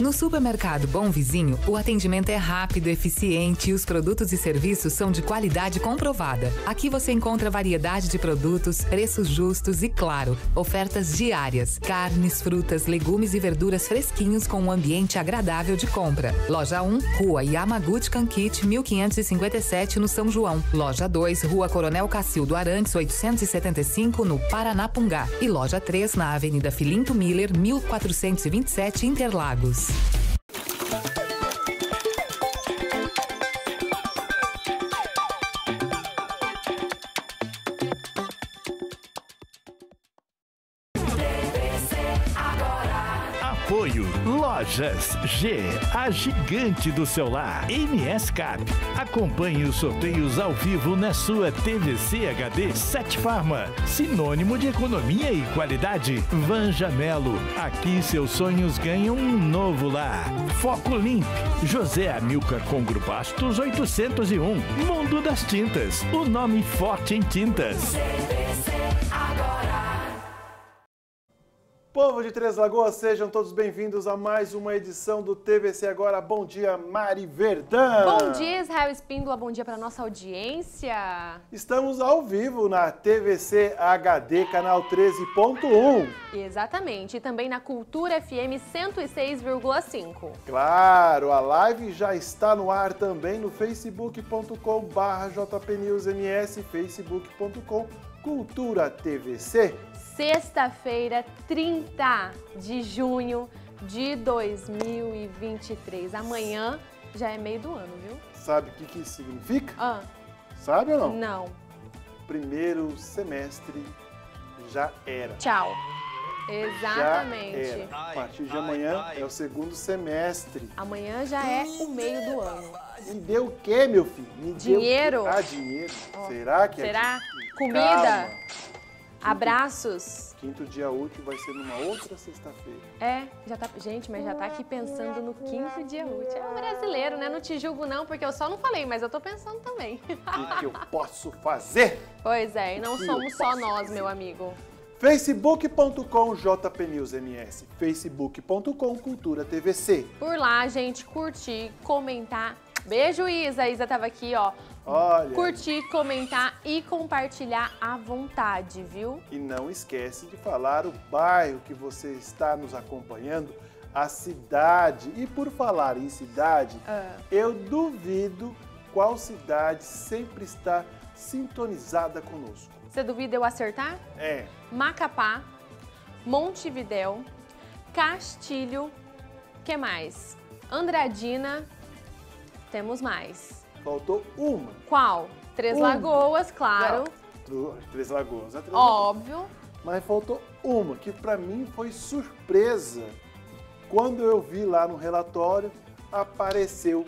No supermercado Bom Vizinho, o atendimento é rápido, eficiente e os produtos e serviços são de qualidade comprovada. Aqui você encontra variedade de produtos, preços justos e, claro, ofertas diárias. Carnes, frutas, legumes e verduras fresquinhos com um ambiente agradável de compra. Loja 1, Rua Yamaguchi Kankit, 1557, no São João. Loja 2, Rua Coronel Cacildo Arantes, 875, no Paranapungá. E loja 3, na Avenida Filinto Miller, 1427, Interlagos. Apoio Lojas G, a gigante do celular. MS Cap. Acompanhe os sorteios ao vivo na sua TVC HD 7 Farma. Sinônimo de economia e qualidade. Vanja Melo. Aqui seus sonhos ganham um novo lar. Foco Limp. José Amilcar Congro Bastos 801. Mundo das Tintas. O nome forte em tintas. Povo de Três Lagoas, sejam todos bem-vindos a mais uma edição do TVC Agora. Bom dia, Mari Verdão. Bom dia, Israel Espíndola. Bom dia para nossa audiência. Estamos ao vivo na TVC HD, canal 13.1. Exatamente. E também na Cultura FM 106,5. Claro, a live já está no ar também no facebook.com barra jpnewsms, facebook.com cultura TVC. Sexta-feira, 30 de junho de 2023. Amanhã já é meio do ano, viu? Sabe o que, que isso significa? Ah, Sabe ou não? não. Primeiro semestre já era. Tchau. Já Exatamente. era. A partir de amanhã é o segundo semestre. Amanhã já é o meio do ano. Me deu o quê, meu filho? Me deu Dinheiro? o quê? Ah, dinheiro. Será que Será? é? Comida? Calma. Abraços? Quinto dia útil vai ser numa outra sexta-feira. É, já tá. Gente, mas já tá aqui pensando no quinto dia útil. É um brasileiro, né? Não te julgo, não, porque eu só não falei, mas eu tô pensando também. O que eu posso fazer? pois é, e não somos só nós, meu amigo. facebook.com jpnewsms, facebook.com cultura tvc. Por lá, gente, curtir, comentar. Beijo, Isa. A Isa tava aqui, ó. Olha, Curtir, comentar e compartilhar à vontade, viu? e não esquece de falar o bairro que você está nos acompanhando, a cidade. E por falar em cidade, Ah. eu duvido qual cidade sempre está sintonizada conosco. Você duvida eu acertar? É, Macapá, Montevidéu, Castilho, que mais? Andradina, temos mais. Faltou uma. Qual? Três Uma. Lagoas, claro. Do Três Lagoas. é Três Lagoas. Óbvio. Mas faltou uma que para mim foi surpresa. Quando eu vi lá no relatório, apareceu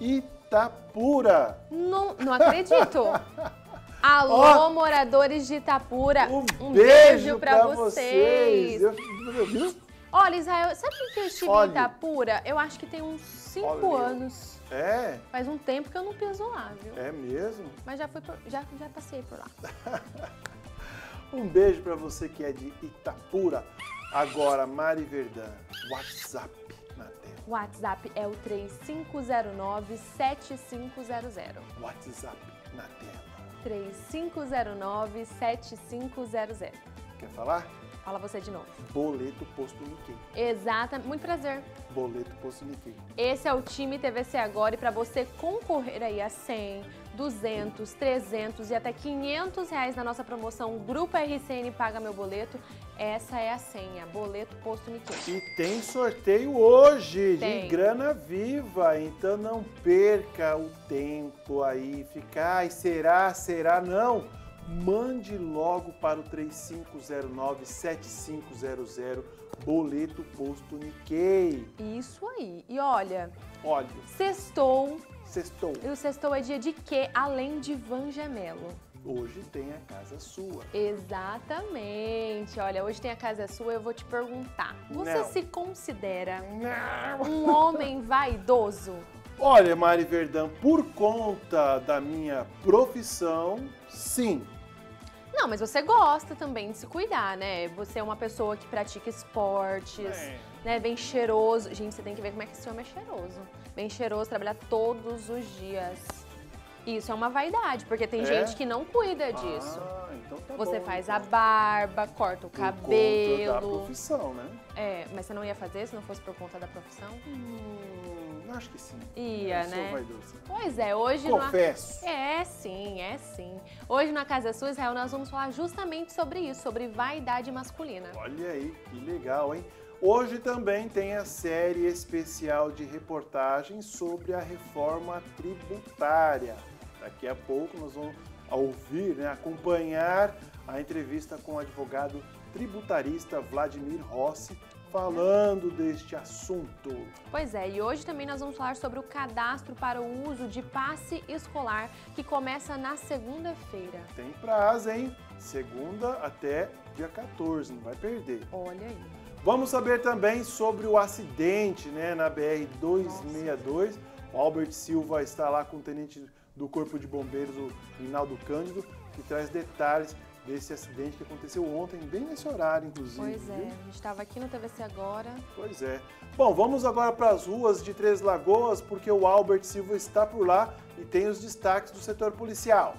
Itapura. Não, não acredito. Alô, Ó. moradores de Itapura. Um, beijo, pra, pra vocês. Eu, viu? Olha, Israel, sabe que eu estive Olha. em Itapura? Eu acho que tem uns cinco Olha. anos. É, Faz um tempo que eu não piso lá, viu? é mesmo. Mas já, fui por- já, já passei por lá. Um beijo para você que é de Itapura. Agora, Mari Verdão, WhatsApp na tela. WhatsApp é o 3509-7500. WhatsApp na tela. 3509-7500. Quer falar? Fala você de novo. Boleto Posto Nikkei. Exata, muito prazer. Boleto Posto Nikkei. Esse é o time TVC Agora e para você concorrer aí a 100, 200, 300 e até 500 reais na nossa promoção Grupo RCN Paga Meu Boleto, essa é a senha, Boleto Posto Nikkei. E tem sorteio hoje Tem. de grana viva, então não perca o tempo aí, ficar, ai, será, será, não. Mande logo para o 3509-7500, boleto posto Nikkei. Isso aí. E olha, Olha, sextou, sextou, e o sextou é dia de quê? Além de Van Gemelo. hoje tem a casa sua. Exatamente. Olha, hoje tem a casa sua, eu vou te perguntar. Você Não. se considera Não. um homem vaidoso? Olha, Mari Verdão, por conta da minha profissão, sim. Não, mas você gosta também de se cuidar, né? Você é uma pessoa que pratica esportes, É. né? Bem cheiroso. Gente, você tem que ver como é que esse homem é cheiroso. Bem cheiroso, trabalhar todos os dias. Isso é uma vaidade, porque tem É? gente que não cuida disso. Ah, então tá Você bom, faz então. a barba, corta o Por conta da cabelo. profissão, né? É, mas você não ia fazer se não fosse por conta da profissão? Hum, acho que sim. Ia, Eu né? Pois é, hoje Confesso. É sim, é sim. Hoje na Casa Sua Israel nós vamos falar justamente sobre isso, sobre vaidade masculina. Olha aí, que legal, hein? Hoje também tem a série especial de reportagens sobre a reforma tributária. Daqui a pouco nós vamos ouvir, né, acompanhar a entrevista com o advogado tributarista Vladimir Rossi falando deste assunto. Pois é, e hoje também nós vamos falar sobre o cadastro para o uso de passe escolar, que começa na segunda-feira. Tem prazo, hein? Segunda até dia 14, não vai perder. Olha aí. Vamos saber também sobre o acidente né, na BR-262. O Albert Silva está lá com o tenente do Corpo de Bombeiros, o Rinaldo Cândido, que traz detalhes desse acidente que aconteceu ontem, bem nesse horário, inclusive. Pois é, viu? a gente estava aqui no TVC agora. Pois é. Bom, vamos agora para as ruas de Três Lagoas, porque o Albert Silva está por lá e tem os destaques do setor policial.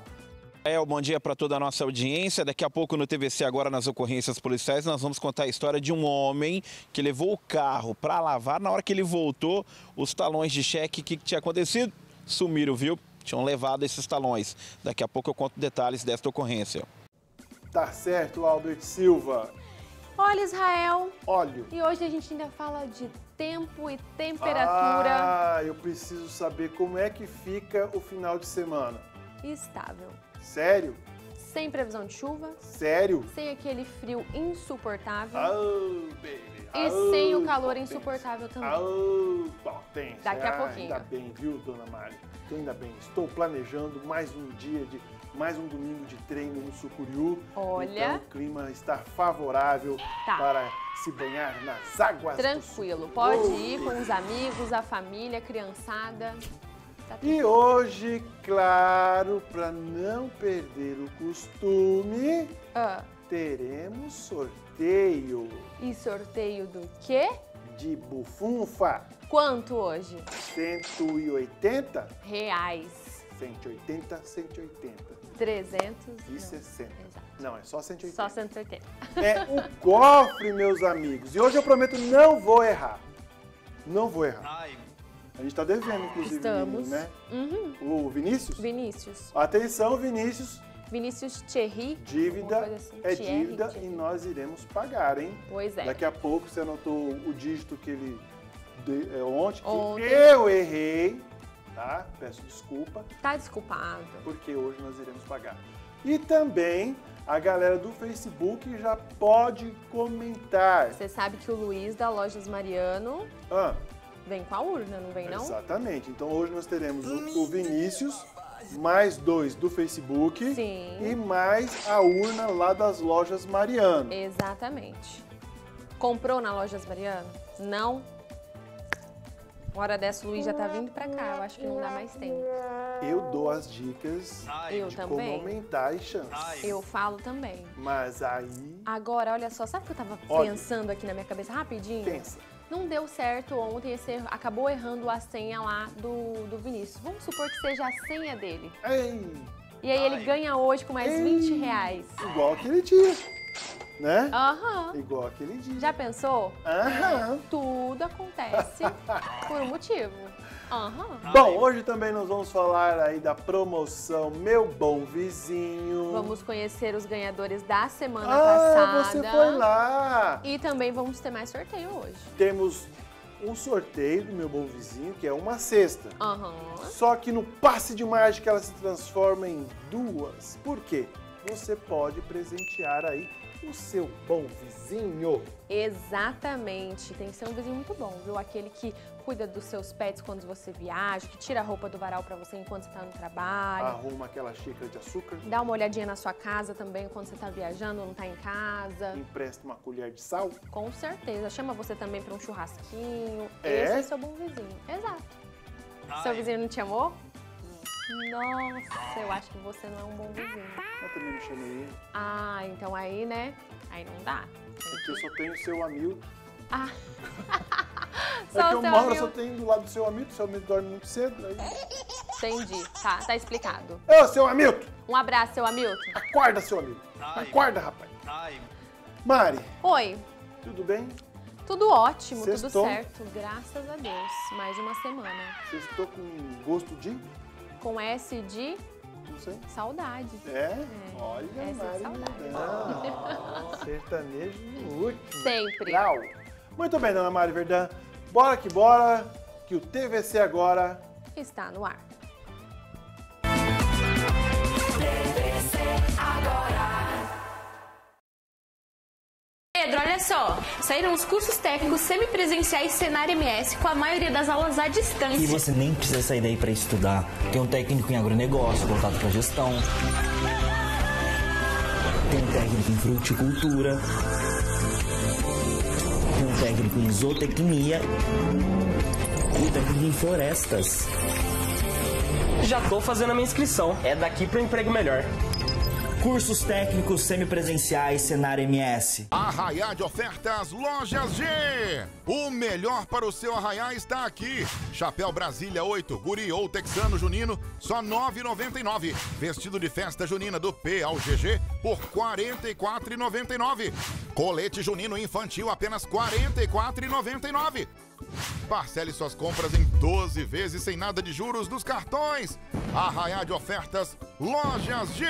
É, bom dia para toda a nossa audiência. Daqui a pouco no TVC, agora nas ocorrências policiais, nós vamos contar a história de um homem que levou o carro para lavar. Na hora que ele voltou, os talões de cheque, o que, que tinha acontecido? Sumiram, viu? Tinham levado esses talões. Daqui a pouco eu conto detalhes desta ocorrência. Tá certo, Albert Silva. Olha, Israel, Óleo. e hoje a gente ainda fala de tempo e temperatura Ah, eu preciso saber como é que fica o final de semana. estável. Sério? Sem previsão de chuva, Sério? sem aquele frio insuportável. Oh, baby. E Oh, sem o calor potência. insuportável também. Oh, potência. Daqui a Ah, pouquinho. Ainda bem, viu, dona Mari? Ainda bem. Estou planejando mais um dia de mais um domingo de treino no Sucuriú. Olha. Então o clima está favorável Tá. para se banhar nas águas. Tranquilo, pode ir com os amigos, a família, a criançada. Tá E hoje, claro, para não perder o costume, Ah, teremos sorteio e sorteio do quê? de bufunfa. Quanto hoje? 180, Reais. 180, 180 300 e não, 60. Exato. Não, é só 180. Só 180. É o cofre, meus amigos. E hoje eu prometo não vou errar. Não vou errar. A gente tá devendo, inclusive, Estamos. né? Uhum. O Vinícius? Vinícius. Atenção, Vinícius. Vinícius Thierry. Dívida assim. é Thierry, dívida Thierry. e nós iremos pagar, hein? Pois é. Daqui a pouco você anotou o dígito que ele de, é, ontem, que Ontem. eu errei, tá? Peço desculpa, Tá desculpado. porque hoje nós iremos pagar. E também a galera do Facebook já pode comentar. Você sabe que o Luiz da Lojas Mariano Ah, vem com a urna, não vem não? exatamente. Então hoje nós teremos o, o Vinícius, mais dois do Facebook Sim. e mais a urna lá das lojas Mariano. Exatamente. Comprou na Lojas Mariano? Não? Hora dessa, o Luiz já tá vindo pra cá. Eu acho que não dá mais tempo. Eu dou as dicas Eu de como também. aumentar as chances. Eu falo também. Mas aí, Agora, olha só, sabe o que eu tava Olha. pensando aqui na minha cabeça rapidinho? pensa. Não deu certo ontem, esse erro, acabou errando a senha lá do, do Vinícius. Vamos supor que seja a senha dele. Ei, E aí ele ganha hoje com mais 20 Ei. reais. igual aquele dia, né? Aham. Igual aquele dia. Já pensou? Aham. Tudo acontece por um motivo. Aham. Bom, hoje também nós vamos falar aí da promoção Meu Bom Vizinho. Vamos conhecer os ganhadores da semana ah, passada. você foi lá. E também vamos ter mais sorteio hoje. Temos um sorteio do Meu Bom Vizinho, que é uma cesta. Aham. Só que no passe de mágica ela se transforma em duas. Por quê? Você pode presentear aí o seu bom vizinho. Exatamente. Tem que ser um vizinho muito bom, viu? Aquele que cuida dos seus pets quando você viaja, que tira a roupa do varal pra você enquanto você tá no trabalho. Arruma aquela xícara de açúcar, Dá uma olhadinha na sua casa também quando você tá viajando ou não tá em casa. empresta uma colher de sal. Com certeza. Chama você também pra um churrasquinho. É? Esse é seu bom vizinho. Exato. Seu vizinho não te amou? Nossa, eu acho que você não é um bom vizinho. Eu também não chamei ele. Ah, então aí, né? Aí não dá. Porque eu só tenho o seu Hamilton. Ah. É que Só eu o seu moro, eu só tenho do lado do seu Hamilton, o seu Hamilton dorme muito cedo. Aí... Entendi. Tá, tá explicado. Ô, seu Hamilton! Um abraço, seu Hamilton. Acorda, seu. Ai. Acorda, rapaz. Ai, Mari, Oi, tudo bem? tudo ótimo, tudo certo. Graças a Deus. Mais uma semana. Vocês estão com gosto de? Com S de Não saudade. É? Olha, essa é Mari saudade. Verdão. Sertanejo no último. Sempre. Grau. Muito bem, dona Mari Verdão. Bora que bora, que o TVC agora Está no ar. Saíram os cursos técnicos semipresenciais Senar MS com a maioria das aulas à E distância. você nem precisa sair daí para estudar. Tem um técnico em agronegócio, voltado para gestão. Tem um técnico em fruticultura. Tem um técnico em zootecnia. E um técnico em florestas. Já tô fazendo a minha inscrição. É daqui pro emprego melhor. Cursos técnicos semipresenciais Senar MS. Arraiá de ofertas Lojas G. O melhor para o seu arraiá está aqui. Chapéu Brasília 8, guri ou texano junino, só R$ 9,99. Vestido de festa junina do P ao GG por R$ 44,99. Colete junino infantil apenas R$ 44,99. Parcele suas compras em 12 vezes sem nada de juros dos cartões. Arraiá de ofertas Lojas G.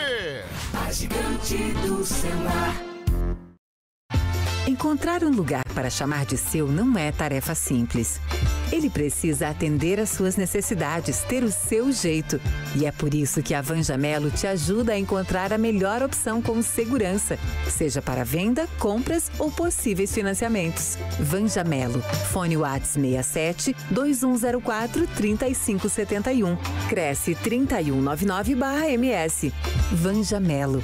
Encontrar um lugar para chamar de seu não é tarefa simples. Ele precisa atender às suas necessidades, ter o seu jeito. E é por isso que a Vanjamelo te ajuda a encontrar a melhor opção com segurança, seja para venda, compras ou possíveis financiamentos. Vanjamelo. Fone Whats 67 2104 3571. Cresce 3199/MS. Vanjamelo.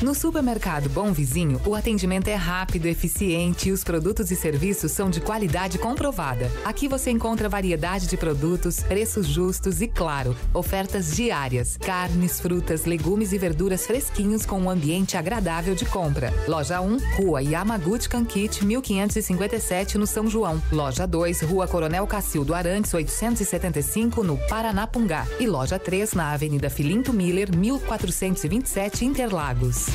No supermercado Bom Vizinho, o atendimento é rápido, eficiente e os produtos e serviços são de qualidade comprovada. Aqui você encontra variedade de produtos, preços justos e, claro, ofertas diárias. Carnes, frutas, legumes e verduras fresquinhos com um ambiente agradável de compra. Loja 1, Rua Yamaguchi Kankit, 1557, no São João. Loja 2, Rua Coronel Cacildo Arantes, 875, no Paranapungá. E loja 3, na Avenida Filinto Miller, 1427, Interlagos.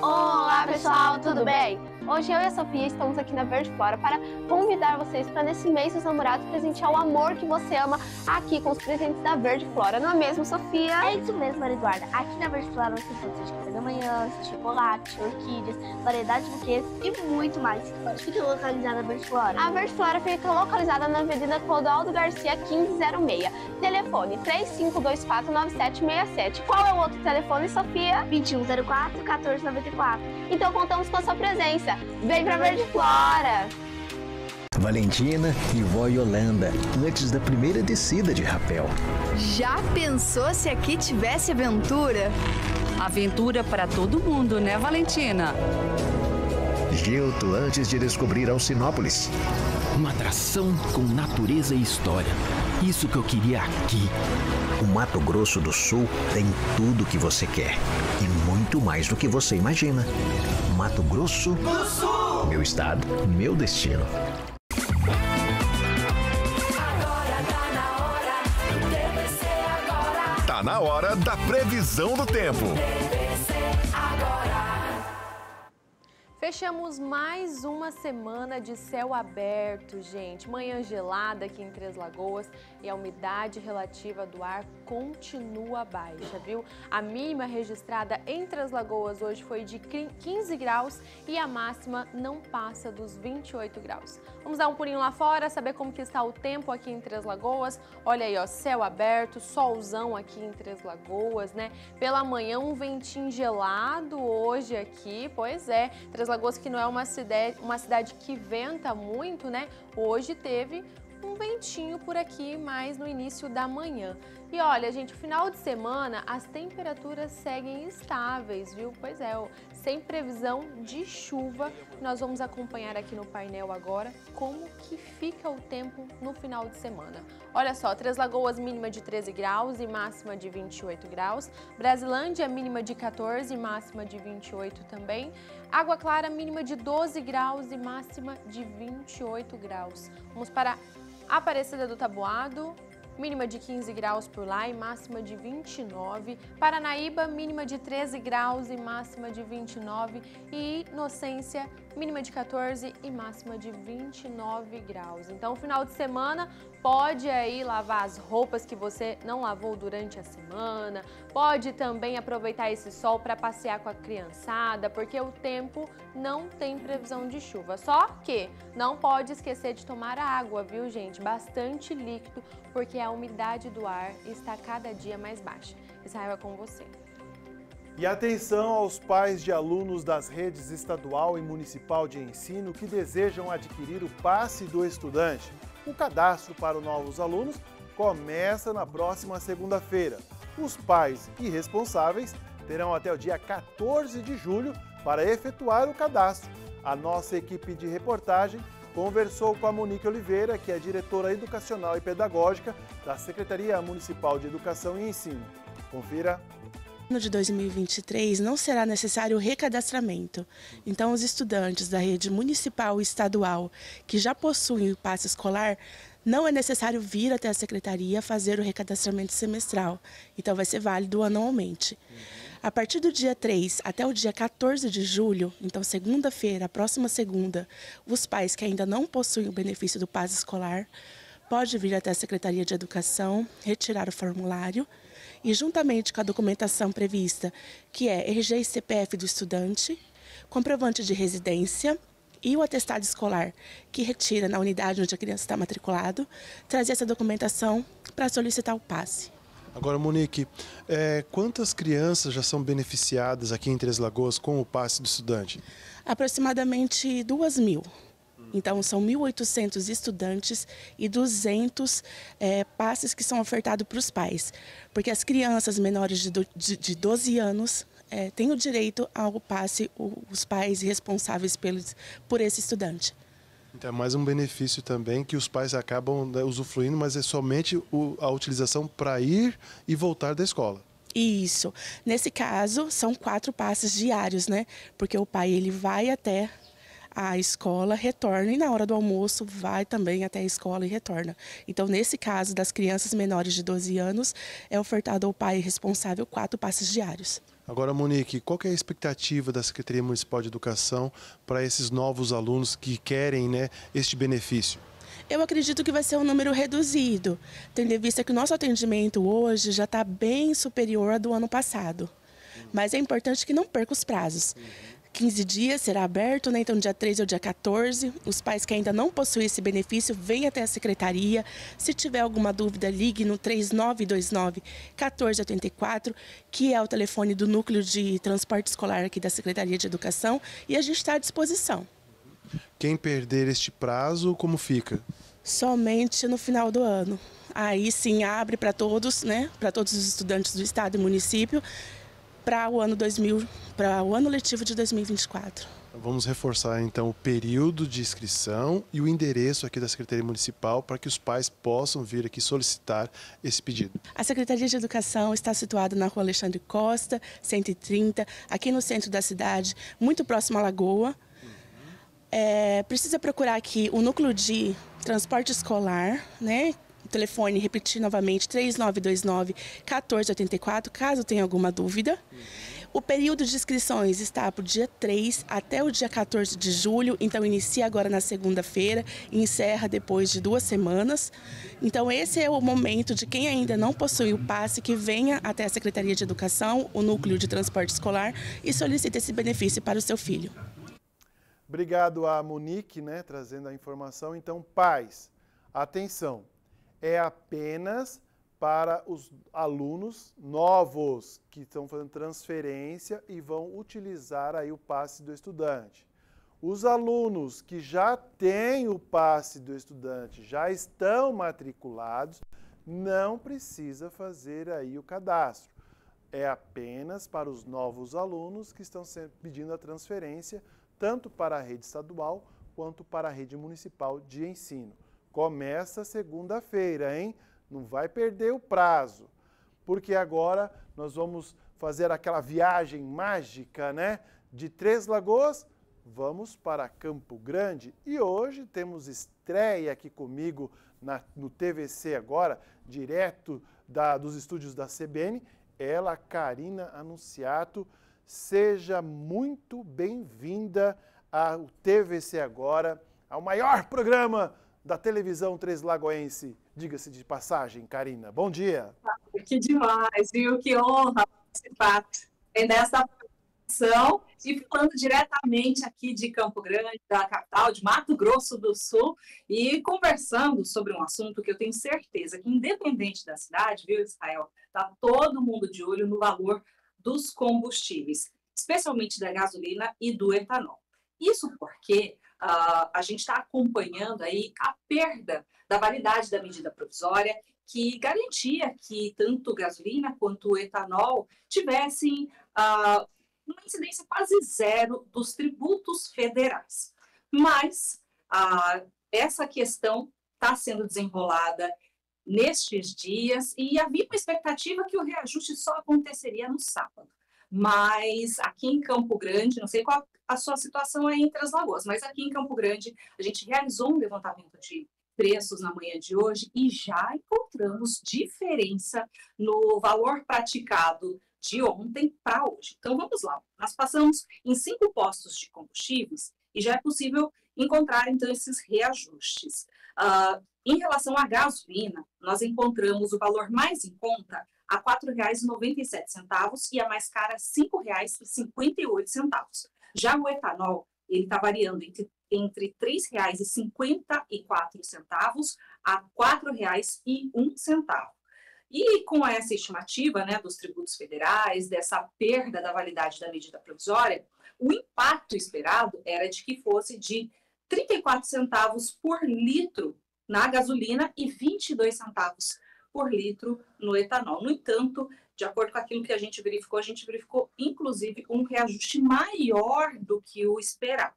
Olá pessoal, tudo bem? Hoje eu e a Sofia estamos aqui na Verde Flora para convidar vocês para nesse mês dos namorados presentear o amor que você ama aqui com os presentes da Verde Flora, não é mesmo, Sofia? É isso mesmo, Maria Eduarda. Aqui na Verde Flora você tem de café da manhã, chocolate, orquídeas, variedade de buquês e muito mais. Onde fica localizada a Verde Flora? A Verde Flora fica localizada na Avenida Clodoaldo Garcia 1506. Telefone 35249767. Qual é o outro telefone, Sofia? 2104 1494. Então contamos com a sua presença. Vem pra Verde Flora! Valentina e vó Yolanda, antes da primeira descida de rapel. Já pensou se aqui tivesse aventura? Aventura para todo mundo, né, Valentina? Gilto antes de descobrir Alcinópolis. Uma atração com natureza e história. Isso que eu queria aqui. O Mato Grosso do Sul tem tudo que você quer e muito mais do que você imagina. Mato Grosso do Sul. Meu estado, meu destino. Tá na hora da previsão do tempo. Fechamos mais uma semana de céu aberto, gente. Manhã gelada aqui em Três Lagoas e a umidade relativa do ar continua baixa, viu? A mínima registrada em Três Lagoas hoje foi de 15 graus e a máxima não passa dos 28 graus. Vamos dar um pulinho lá fora, saber como que está o tempo aqui em Três Lagoas. Olha aí, ó, céu aberto, solzão aqui em Três Lagoas, né? Pela manhã um ventinho gelado hoje aqui, pois é. Três Lagoas que não é uma cidade, uma cidade que venta muito, né? Hoje teve um ventinho por aqui mais no início da manhã. E olha, gente, final de semana as temperaturas seguem estáveis, viu? Pois é, sem previsão de chuva. Nós vamos acompanhar aqui no painel agora como que fica o tempo no final de semana. Olha só, Três Lagoas mínima de 13 graus e máxima de 28 graus. Brasilândia mínima de 14 e máxima de 28 também. Água Clara mínima de 12 graus e máxima de 28 graus. Vamos para Aparecida do Tabuado, mínima de 15 graus por lá e máxima de 29. Paranaíba, mínima de 13 graus e máxima de 29. E Inocência, mínima de 14 e máxima de 29 graus. Então, final de semana, pode aí lavar as roupas que você não lavou durante a semana, pode também aproveitar esse sol para passear com a criançada, porque o tempo não tem previsão de chuva. Só que não pode esquecer de tomar água, viu, gente? Bastante líquido, porque a umidade do ar está cada dia mais baixa. Israel é com você. E atenção aos pais de alunos das redes estadual e municipal de ensino que desejam adquirir o passe do estudante. O cadastro para os novos alunos começa na próxima segunda-feira. Os pais e responsáveis terão até o dia 14 de julho para efetuar o cadastro. A nossa equipe de reportagem conversou com a Monique Oliveira, que é diretora educacional e pedagógica da Secretaria Municipal de Educação e Ensino. Confira ano de 2023 não será necessário recadastramento. Então, os estudantes da rede municipal e estadual que já possuem o passe escolar, não é necessário vir até a secretaria fazer o recadastramento semestral. Então, vai ser válido anualmente. A partir do dia 3 até o dia 14 de julho, então segunda-feira, próxima segunda, os pais que ainda não possuem o benefício do passe escolar, pode vir até a Secretaria de Educação, retirar o formulário e juntamente com a documentação prevista, que é RG e CPF do estudante, comprovante de residência e o atestado escolar que retira na unidade onde a criança está matriculado, trazer essa documentação para solicitar o passe. Agora, Monique, é, quantas crianças já são beneficiadas aqui em Três Lagoas com o passe do estudante? Aproximadamente duas mil. Então, são 1.800 estudantes e 200 é, passes que são ofertados para os pais. Porque as crianças menores de, de, de 12 anos é, têm o direito ao passe, os pais responsáveis pelos, por esse estudante. Então, é mais um benefício também que os pais acabam né, usufruindo, mas é somente a utilização para ir e voltar da escola. Isso. Nesse caso, são quatro passes diários, né? Porque o pai ele vai até a escola, retorna e na hora do almoço vai também até a escola e retorna. Então, nesse caso das crianças menores de 12 anos, é ofertado ao pai responsável quatro passes diários. Agora, Monique, qual é a expectativa da Secretaria Municipal de Educação para esses novos alunos que querem né, este benefício? Eu acredito que vai ser um número reduzido, tendo em vista que o nosso atendimento hoje já está bem superior ao do ano passado. Mas é importante que não perca os prazos. 15 dias será aberto, né? então dia 13 ou dia 14. Os pais que ainda não possuem esse benefício, venham até a secretaria. Se tiver alguma dúvida, ligue no 3929 1484, que é o telefone do núcleo de transporte escolar aqui da Secretaria de Educação, e a gente está à disposição. Quem perder este prazo, como fica? Somente no final do ano. Aí sim abre para todos, né? Para todos os estudantes do estado e município para o ano 2000, para o ano letivo de 2024. Vamos reforçar então o período de inscrição e o endereço aqui da Secretaria Municipal para que os pais possam vir aqui solicitar esse pedido. A Secretaria de Educação está situada na rua Alexandre Costa, 130, aqui no centro da cidade, muito próximo à Lagoa. É, precisa procurar aqui o núcleo de transporte escolar, né, telefone, repetir novamente, 3929-1484, caso tenha alguma dúvida. O período de inscrições está para o dia 3 até o dia 14 de julho, então inicia agora na segunda-feira e encerra depois de duas semanas. Então esse é o momento de quem ainda não possui o passe que venha até a Secretaria de Educação, o Núcleo de Transporte Escolar e solicite esse benefício para o seu filho. Obrigado a Monique, né, trazendo a informação. Então, pais, atenção, é apenas para os alunos novos que estão fazendo transferência e vão utilizar aí o passe do estudante. Os alunos que já têm o passe do estudante, já estão matriculados, não precisa fazer aí o cadastro. É apenas para os novos alunos que estão pedindo a transferência, tanto para a rede estadual quanto para a rede municipal de ensino. Começa segunda-feira, hein? Não vai perder o prazo, porque agora nós vamos fazer aquela viagem mágica, né? De Três Lagoas, vamos para Campo Grande e hoje temos estreia aqui comigo na, no TVC agora, direto da, dos estúdios da CBN, ela, Karina Anunciato. Seja muito bem-vinda ao TVC Agora, ao maior programa da televisão Três Lagoense. Diga-se de passagem, Karina. Bom dia. Que demais, viu? Que honra participar dessa apresentação e falando diretamente aqui de Campo Grande, da capital, de Mato Grosso do Sul, e conversando sobre um assunto que eu tenho certeza que, independente da cidade, viu, Israel, está todo mundo de olho no valor dos combustíveis, especialmente da gasolina e do etanol. Isso porque uh, a gente está acompanhando aí a perda da validade da medida provisória que garantia que tanto gasolina quanto etanol tivessem uh, uma incidência quase zero dos tributos federais. Mas uh, essa questão está sendo desenrolada nestes dias e havia uma expectativa que o reajuste só aconteceria no sábado. Mas aqui em Campo Grande, não sei qual a sua situação aí entre as lagoas, mas aqui em Campo Grande a gente realizou um levantamento de preços na manhã de hoje e já encontramos diferença no valor praticado de ontem para hoje. Então vamos lá. Nós passamos em cinco postos de combustíveis e já é possível encontrar então esses reajustes. Uh, em relação à gasolina, nós encontramos o valor mais em conta a R$ 4,97 e a mais cara R$ 5,58. Já o etanol, ele está variando entre, entre R$ 3,54 a R$ 4,01. E com essa estimativa né, dos tributos federais, dessa perda da validade da medida provisória, o impacto esperado era de que fosse de 34 centavos por litro na gasolina e 22 centavos por litro no etanol. No entanto, de acordo com aquilo que a gente verificou, a gente verificou inclusive um reajuste maior do que o esperado.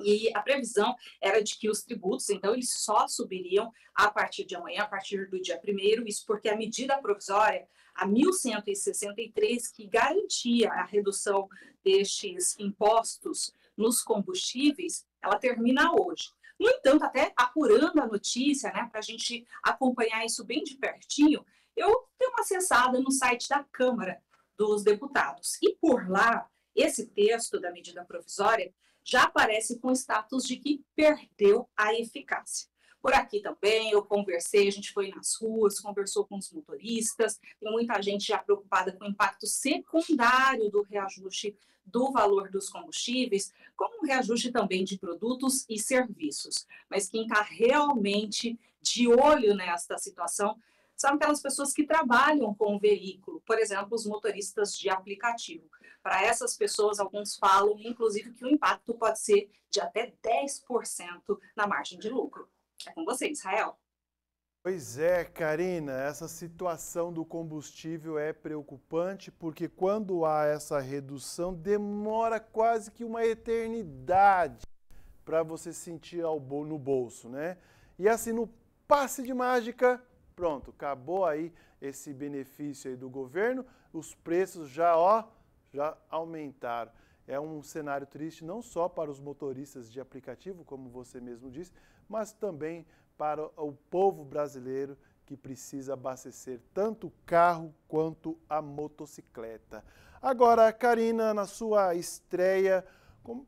E a previsão era de que os tributos, então, eles só subiriam a partir de amanhã, a partir do dia 1 isso porque a medida provisória, a 1163, que garantia a redução destes impostos nos combustíveis, ela termina hoje. No entanto, até apurando a notícia, né, para a gente acompanhar isso bem de pertinho, eu dei uma acessada no site da Câmara dos Deputados. E por lá, esse texto da medida provisória já aparece com status de que perdeu a eficácia. Por aqui também eu conversei, a gente foi nas ruas, conversou com os motoristas, tem muita gente já preocupada com o impacto secundário do reajuste do valor dos combustíveis, como um reajuste também de produtos e serviços. Mas quem está realmente de olho nesta situação são aquelas pessoas que trabalham com o veículo, por exemplo, os motoristas de aplicativo. Para essas pessoas, alguns falam, inclusive, que o impacto pode ser de até 10% na margem de lucro. É com você, Israel. Pois é, Karina, essa situação do combustível é preocupante porque quando há essa redução demora quase que uma eternidade para você sentir no bolso, né? E assim no passe de mágica, pronto, acabou aí esse benefício aí do governo, os preços já ó já aumentaram. É um cenário triste não só para os motoristas de aplicativo, como você mesmo disse, mas também para o povo brasileiro que precisa abastecer tanto o carro quanto a motocicleta. Agora, Karina, na sua estreia, como,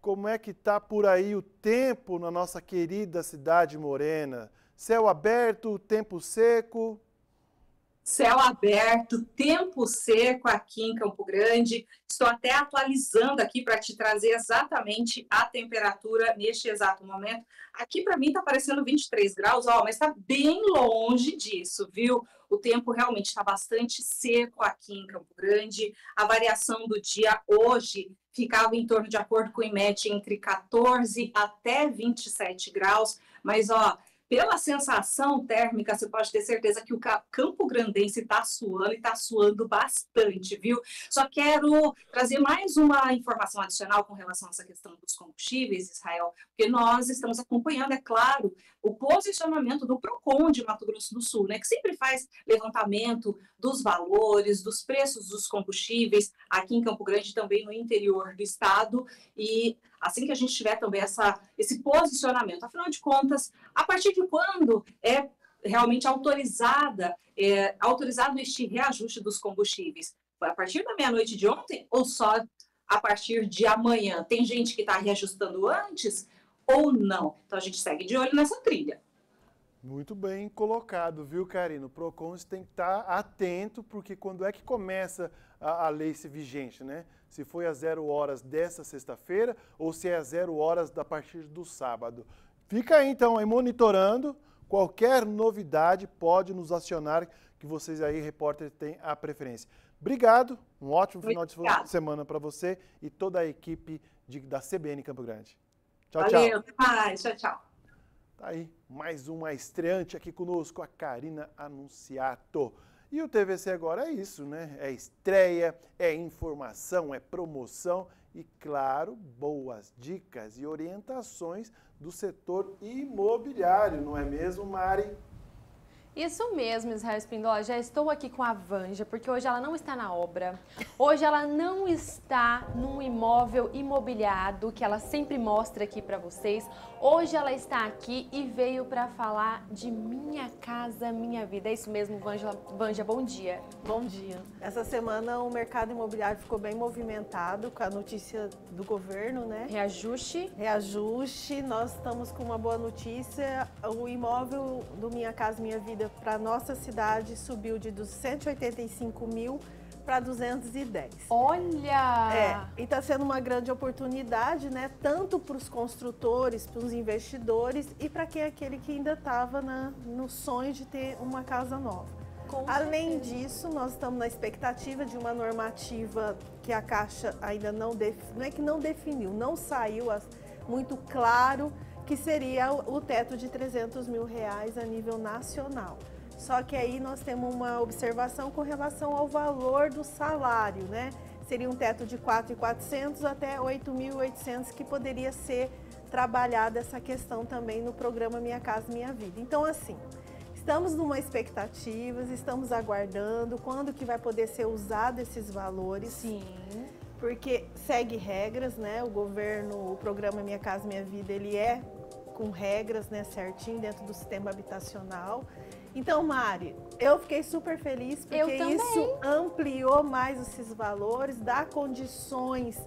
como é que está por aí o tempo na nossa querida cidade morena? Céu aberto, tempo seco? céu aberto, tempo seco aqui em Campo Grande. Estou até atualizando aqui para te trazer exatamente a temperatura neste exato momento. Aqui para mim está parecendo 23 graus, ó, mas está bem longe disso, viu? O tempo realmente está bastante seco aqui em Campo Grande. A variação do dia hoje ficava em torno, de acordo com o IMET, entre 14 até 27 graus. Mas, ó, pela sensação térmica, você pode ter certeza que o Campo Grandense está suando e está suando bastante, viu? Só quero trazer mais uma informação adicional com relação a essa questão dos combustíveis, Israel, porque nós estamos acompanhando, é claro, o posicionamento do PROCON de Mato Grosso do Sul, né, que sempre faz levantamento dos valores, dos preços dos combustíveis, aqui em Campo Grande também no interior do estado, e assim que a gente tiver também essa, esse posicionamento. Afinal de contas, a partir de quando é realmente autorizada, é, autorizado este reajuste dos combustíveis? Foi a partir da meia-noite de ontem ou só a partir de amanhã? Tem gente que está reajustando antes ou não? Então a gente segue de olho nessa trilha. Muito bem colocado, viu, Karina? O PROCON tem que estar tá atento, porque quando é que começa a, a lei ser vigente, né? Se foi às zero horas dessa sexta-feira ou se é às zero horas da partir do sábado. Fica aí, então, aí monitorando. Qualquer novidade pode nos acionar, que vocês aí, repórter, têm a preferência. Obrigado, um ótimo final de semana para você e toda a equipe de, da CBN Campo Grande. Tchau, Valeu, tchau. Até mais. Tchau, tchau. Tá aí, mais uma estreante aqui conosco, a Karina Anunciato. E o TVC agora é isso, né? É estreia, é informação, é promoção e, claro, boas dicas e orientações do setor imobiliário, não é mesmo, Mari? Isso mesmo, Israel Espindola. Já estou aqui com a Vanja, porque hoje ela não está na obra. Hoje ela não está num imóvel imobiliado, que ela sempre mostra aqui para vocês. Hoje ela está aqui e veio para falar de Minha Casa Minha Vida. É isso mesmo, Vanja. Vanja, bom dia. Bom dia. Essa semana o mercado imobiliário ficou bem movimentado com a notícia do governo, né? Reajuste. Reajuste. Nós estamos com uma boa notícia. O imóvel do Minha Casa Minha Vida para nossa cidade subiu de 185 mil para 210. Olha! É, e está sendo uma grande oportunidade, né? Tanto para os construtores, para os investidores e para quem é aquele que ainda estava no sonho de ter uma casa nova. Com Além certeza. disso, nós estamos na expectativa de uma normativa que a Caixa ainda não definiu, não é que não definiu, não saiu muito claro que seria o teto de 300 mil reais a nível nacional. Só que aí nós temos uma observação com relação ao valor do salário, né? Seria um teto de 4.400 até 8.800 que poderia ser trabalhada essa questão também no programa Minha Casa Minha Vida. Então, assim, estamos numa expectativa, estamos aguardando quando que vai poder ser usado esses valores. Sim porque segue regras, né? O governo, o programa Minha Casa Minha Vida, ele é com regras, né, certinho dentro do sistema habitacional. Então, Mari, eu fiquei super feliz porque isso ampliou mais esses valores, dá condições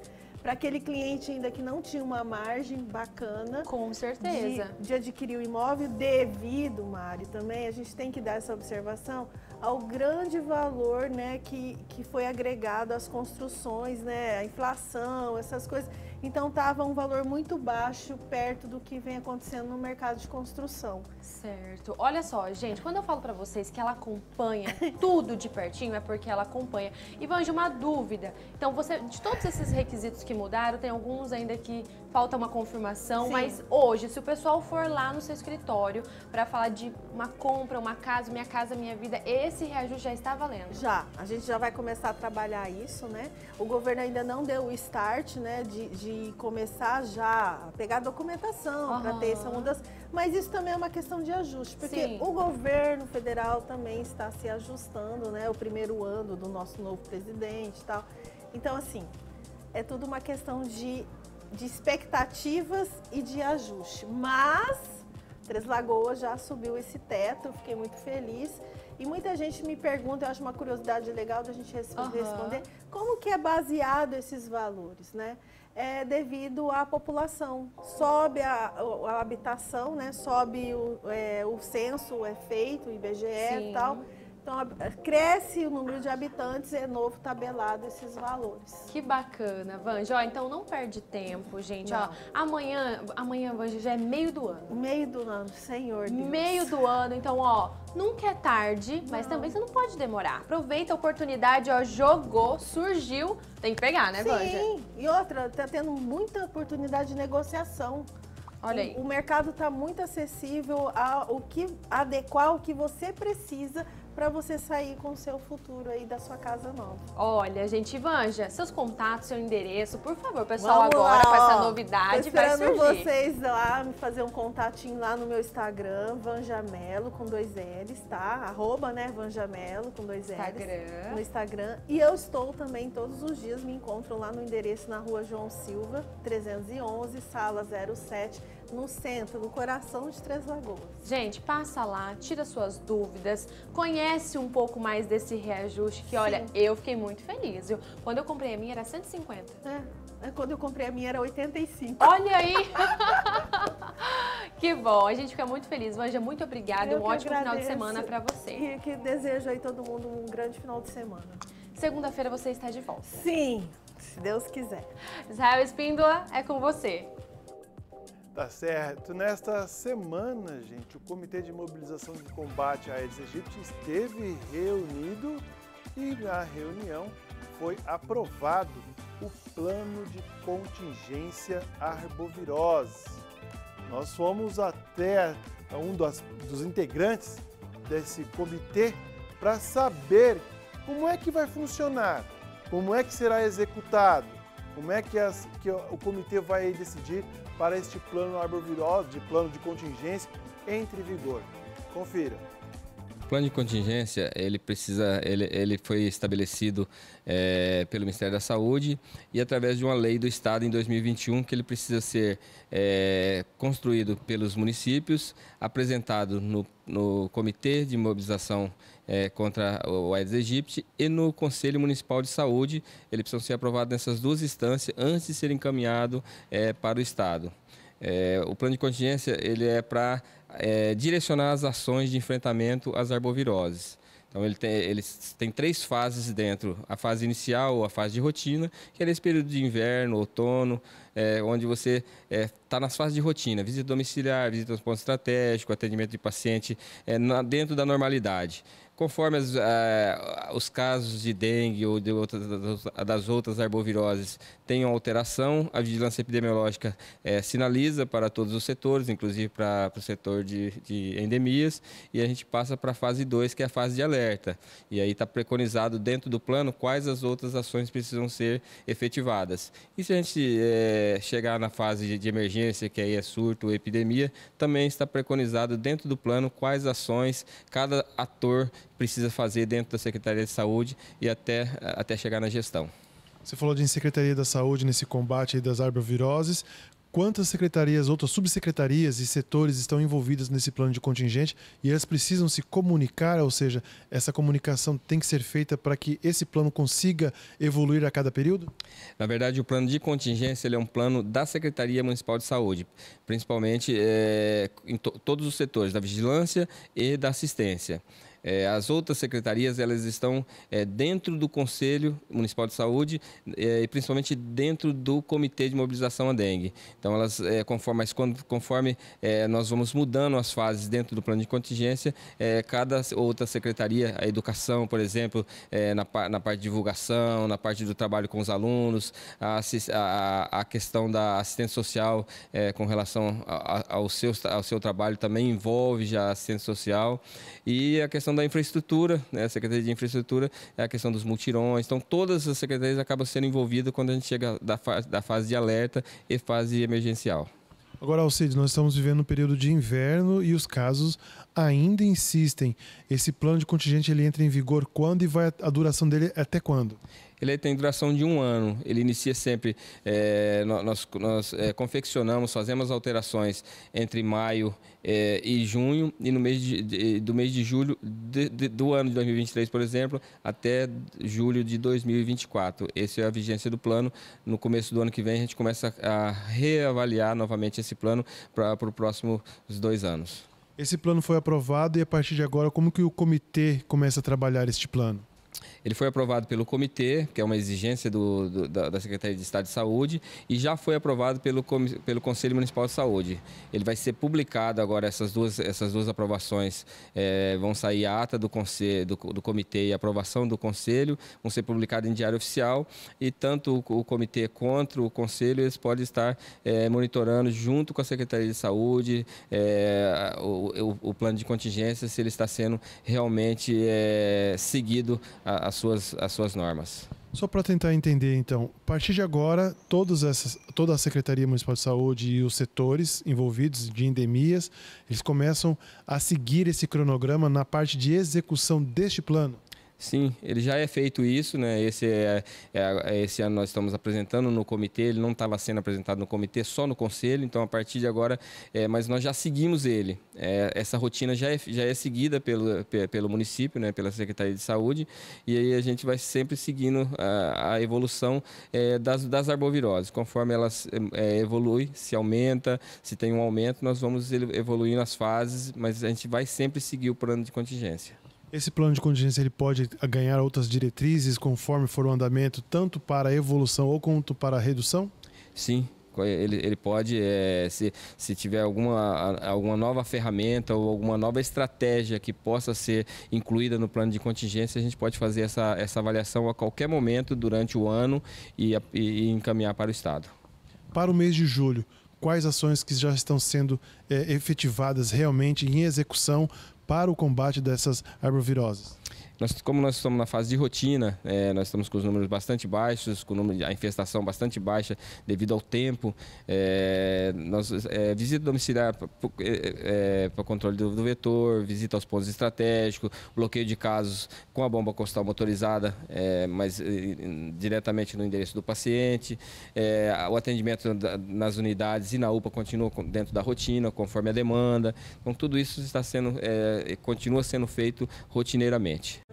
para aquele cliente ainda que não tinha uma margem bacana. Com certeza. De, de adquirir o imóvel devido, Mari, também a gente tem que dar essa observação ao grande valor né, que, que foi agregado às construções, né, a inflação, essas coisas. Então estava um valor muito baixo perto do que vem acontecendo no mercado de construção. Certo. Olha só, gente, quando eu falo para vocês que ela acompanha tudo de pertinho, é porque ela acompanha. E Vanja, uma dúvida. Então, você, de todos esses requisitos que mudaram, tem alguns ainda que falta uma confirmação, Sim. mas hoje, se o pessoal for lá no seu escritório para falar de uma compra, uma casa, minha casa, minha vida, esse reajuste já está valendo? Já. A gente já vai começar a trabalhar isso, né? O governo ainda não deu o start, né, de, de começar já a pegar documentação uhum. para ter essa mudança. Mas isso também é uma questão de ajuste, porque Sim. o governo federal também está se ajustando, né? O primeiro ano do nosso novo presidente e tal. Então, assim, é tudo uma questão de de expectativas e de ajuste. Mas Três Lagoas já subiu esse teto, fiquei muito feliz. E muita gente me pergunta, eu acho uma curiosidade legal da gente responder, uhum. responder como que é baseado esses valores, né? É devido à população. Sobe a, a habitação, né? Sobe o, é, o censo, é feito, o IBGE Sim. e tal. Então, cresce o número de habitantes e é novo tabelado esses valores. Que bacana, Vanja. Ó, então não perde tempo, gente. Ó, amanhã, amanhã, Vanja, já é meio do ano. Meio do ano, senhor Deus. Meio do ano. Então, ó, nunca é tarde, não. mas também você não pode demorar. Aproveita a oportunidade, ó, jogou, surgiu. Tem que pegar, né, Vanja? Sim, e outra, tá tendo muita oportunidade de negociação. Olha aí. O, o mercado está muito acessível ao que adequar o que você precisa para você sair com o seu futuro aí da sua casa nova. Olha, gente, Vanja, seus contatos, seu endereço, por favor, pessoal, Vamos agora lá, com essa novidade vai esperando surgir. vocês lá, me fazer um contatinho lá no meu Instagram, Vanjamelo, com dois L's, tá? Arroba, né, Vanjamelo, com dois L's. Instagram. No Instagram. E eu estou também todos os dias, me encontram lá no endereço na rua João Silva, 311, sala 07, no centro, no coração de Três Lagoas. Gente, passa lá, tira suas dúvidas, conhece um pouco mais desse reajuste, que olha, Sim. eu fiquei muito feliz, viu? Quando eu comprei a minha era 150. É, quando eu comprei a minha era 85. Olha aí! que bom, a gente fica muito feliz. Vanja, muito obrigada, Eu um ótimo final de agradeço. semana pra você. E que desejo aí todo mundo um grande final de semana. Segunda-feira você está de volta. Sim, se Deus quiser. Israel Espíndola, é com você. Tá certo. Nesta semana, gente, o Comitê de Mobilização de Combate à Aedes aegypti esteve reunido e na reunião foi aprovado o plano de contingência arbovirose. Nós fomos até um das- dos integrantes desse comitê para saber como é que vai funcionar, como é que será executado, como é que, as- que o comitê vai decidir para este plano arbovirose, de plano de contingência, entre em vigor. Confira. Plano de contingência ele precisa, ele, ele foi estabelecido eh, pelo Ministério da Saúde e através de uma lei do Estado em 2021 que ele precisa ser eh, construído pelos municípios, apresentado no, no Comitê de Mobilização eh, contra o Aedes aegypti e no Conselho Municipal de Saúde. Ele precisa ser aprovado nessas duas instâncias antes de ser encaminhado eh, para o Estado. É, o plano de contingência ele é para direcionar as ações de enfrentamento às arboviroses. Então ele tem, ele tem três fases dentro: a fase inicial, a fase de rotina, que é nesse período de inverno, outono, é, onde você está nas fases de rotina, visita domiciliar, visita aos pontos estratégicos, atendimento de paciente é, na- dentro da normalidade. Conforme as, ah, os casos de dengue ou de outras, das outras arboviroses tenham alteração, a vigilância epidemiológica eh, sinaliza para todos os setores, inclusive para, para o setor de, de endemias, e a gente passa para a fase 2, que é a fase de alerta. E aí está preconizado dentro do plano quais as outras ações precisam ser efetivadas. E se a gente eh, chegar na fase de, de emergência, que aí é surto ou epidemia, também está preconizado dentro do plano quais ações cada ator precisa fazer dentro da Secretaria de Saúde e até, até chegar na gestão. Você falou de Secretaria da Saúde nesse combate das arboviroses. Quantas secretarias, outras subsecretarias e setores estão envolvidas nesse plano de contingente e elas precisam se comunicar, ou seja, essa comunicação tem que ser feita para que esse plano consiga evoluir a cada período? Na verdade, o plano de contingência é um plano da Secretaria Municipal de Saúde, principalmente eh, em to- todos os setores, da vigilância e da assistência. Eh, as outras secretarias elas estão eh, dentro do Conselho Municipal de Saúde eh, e principalmente dentro do Comitê de Mobilização à Dengue. Então, elas, eh, conforme, mas quando- conforme eh, nós vamos mudando as fases dentro do plano de contingência, eh, cada outra secretaria, a educação, por exemplo, na, na parte de divulgação, na parte do trabalho com os alunos, a, a- a questão da assistência social com relação a- ao, seu, ao seu trabalho também envolve já a assistência social e a questão da infraestrutura, né, a Secretaria de Infraestrutura é a questão dos multirões, então todas as secretarias acabam sendo envolvidas quando a gente chega da, fa- da fase de alerta e fase emergencial. Agora, Alcide, nós estamos vivendo um período de inverno e os casos ainda insistem. Esse plano de contingente ele entra em vigor quando e vai a duração dele até quando? Ele tem duração de um ano. Ele inicia sempre. nó- nós nós eh, confeccionamos, fazemos alterações entre maio eh, e junho, e no mês de, de- do mês de julho de- do ano de 2023, por exemplo, até julho de 2024. Essa é a vigência do plano. No começo do ano que vem, a gente começa a reavaliar novamente esse plano para os próximos dois anos. Esse plano foi aprovado e a partir de agora, como que o comitê começa a trabalhar este plano? Ele foi aprovado pelo comitê, que é uma exigência do, do, da, Secretaria de Estado de Saúde, e já foi aprovado pelo, pelo Conselho Municipal de Saúde. Ele vai ser publicado agora, essas duas, essas duas aprovações é, vão sair a ata do, conselho, do, do, comitê e a aprovação do Conselho, vão ser publicadas em diário oficial, e tanto o, o comitê quanto o Conselho eles podem estar é, monitorando junto com a Secretaria de Saúde é, o, o, o, plano de contingência, se ele está sendo realmente seguido a, a suas, as suas normas. Só para tentar entender, então, a partir de agora, todas essas, toda a Secretaria Municipal de Saúde e os setores envolvidos de endemias, eles começam a seguir esse cronograma na parte de execução deste plano? Sim, ele já é feito isso, né? Esse, é, é, é, esse ano nós estamos apresentando no comitê, ele não estava sendo apresentado no comitê, só no conselho, então a partir de agora, é, mas nós já seguimos ele. É, essa rotina já é, já é seguida pelo, pelo município, né? pela Secretaria de Saúde, e aí a gente vai sempre seguindo a, a evolução é, das, das arboviroses. Conforme elas é, evoluem, se aumenta, se tem um aumento, nós vamos evoluindo as fases, mas a gente vai sempre seguir o plano de contingência. Esse plano de contingência ele pode ganhar outras diretrizes conforme for o andamento, tanto para a evolução ou quanto para a redução? Sim, ele, ele pode, é, se, se tiver alguma, alguma nova ferramenta ou alguma nova estratégia que possa ser incluída no plano de contingência, a gente pode fazer essa, essa avaliação a qualquer momento durante o ano e, e encaminhar para o Estado. Para o mês de julho, quais ações que já estão sendo é, efetivadas realmente em execução para o combate dessas arboviroses? Nós, como nós estamos na fase de rotina, é, nós estamos com os números bastante baixos, com o número de, a infestação bastante baixa devido ao tempo. É, nós, é, visita domiciliar para é, é, controle do, do, vetor, visita aos pontos estratégicos, bloqueio de casos com a bomba costal motorizada, é, mas diretamente no endereço do paciente. o atendimento da, nas unidades e na UPA continua dentro da rotina, conforme a demanda. Então, tudo isso está sendo, continua sendo feito rotineiramente.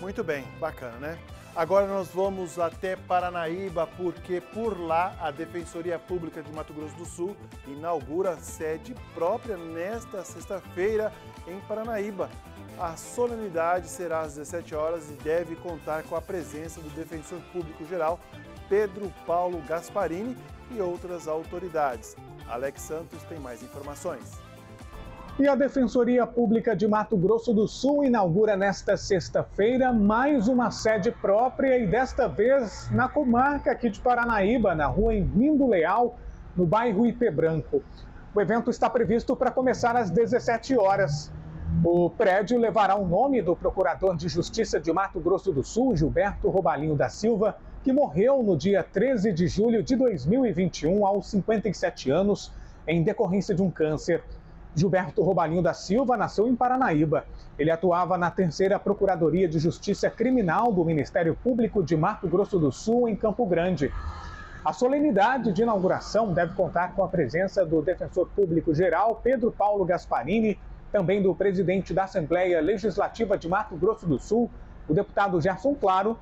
Muito bem, bacana, né? Agora nós vamos até Paranaíba, porque por lá a Defensoria Pública de Mato Grosso do Sul inaugura sede própria nesta sexta-feira em Paranaíba. A solenidade será às 17 horas e deve contar com a presença do Defensor Público Geral, Pedro Paulo Gasparini, e outras autoridades. Alex Santos tem mais informações. E a Defensoria Pública de Mato Grosso do Sul inaugura nesta sexta-feira mais uma sede própria e desta vez na comarca aqui de Paranaíba, na rua Envindo Leal, no bairro Ipê Branco. O evento está previsto para começar às 17 horas. O prédio levará o nome do Procurador de Justiça de Mato Grosso do Sul, Gilberto Robalinho da Silva, que morreu no dia 13 de julho de 2021, aos 57 anos, em decorrência de um câncer. Gilberto Robalinho da Silva nasceu em Paranaíba. Ele atuava na terceira Procuradoria de Justiça Criminal do Ministério Público de Mato Grosso do Sul, em Campo Grande. A solenidade de inauguração deve contar com a presença do defensor público geral Pedro Paulo Gasparini, também do presidente da Assembleia Legislativa de Mato Grosso do Sul, o deputado Gerson Claro,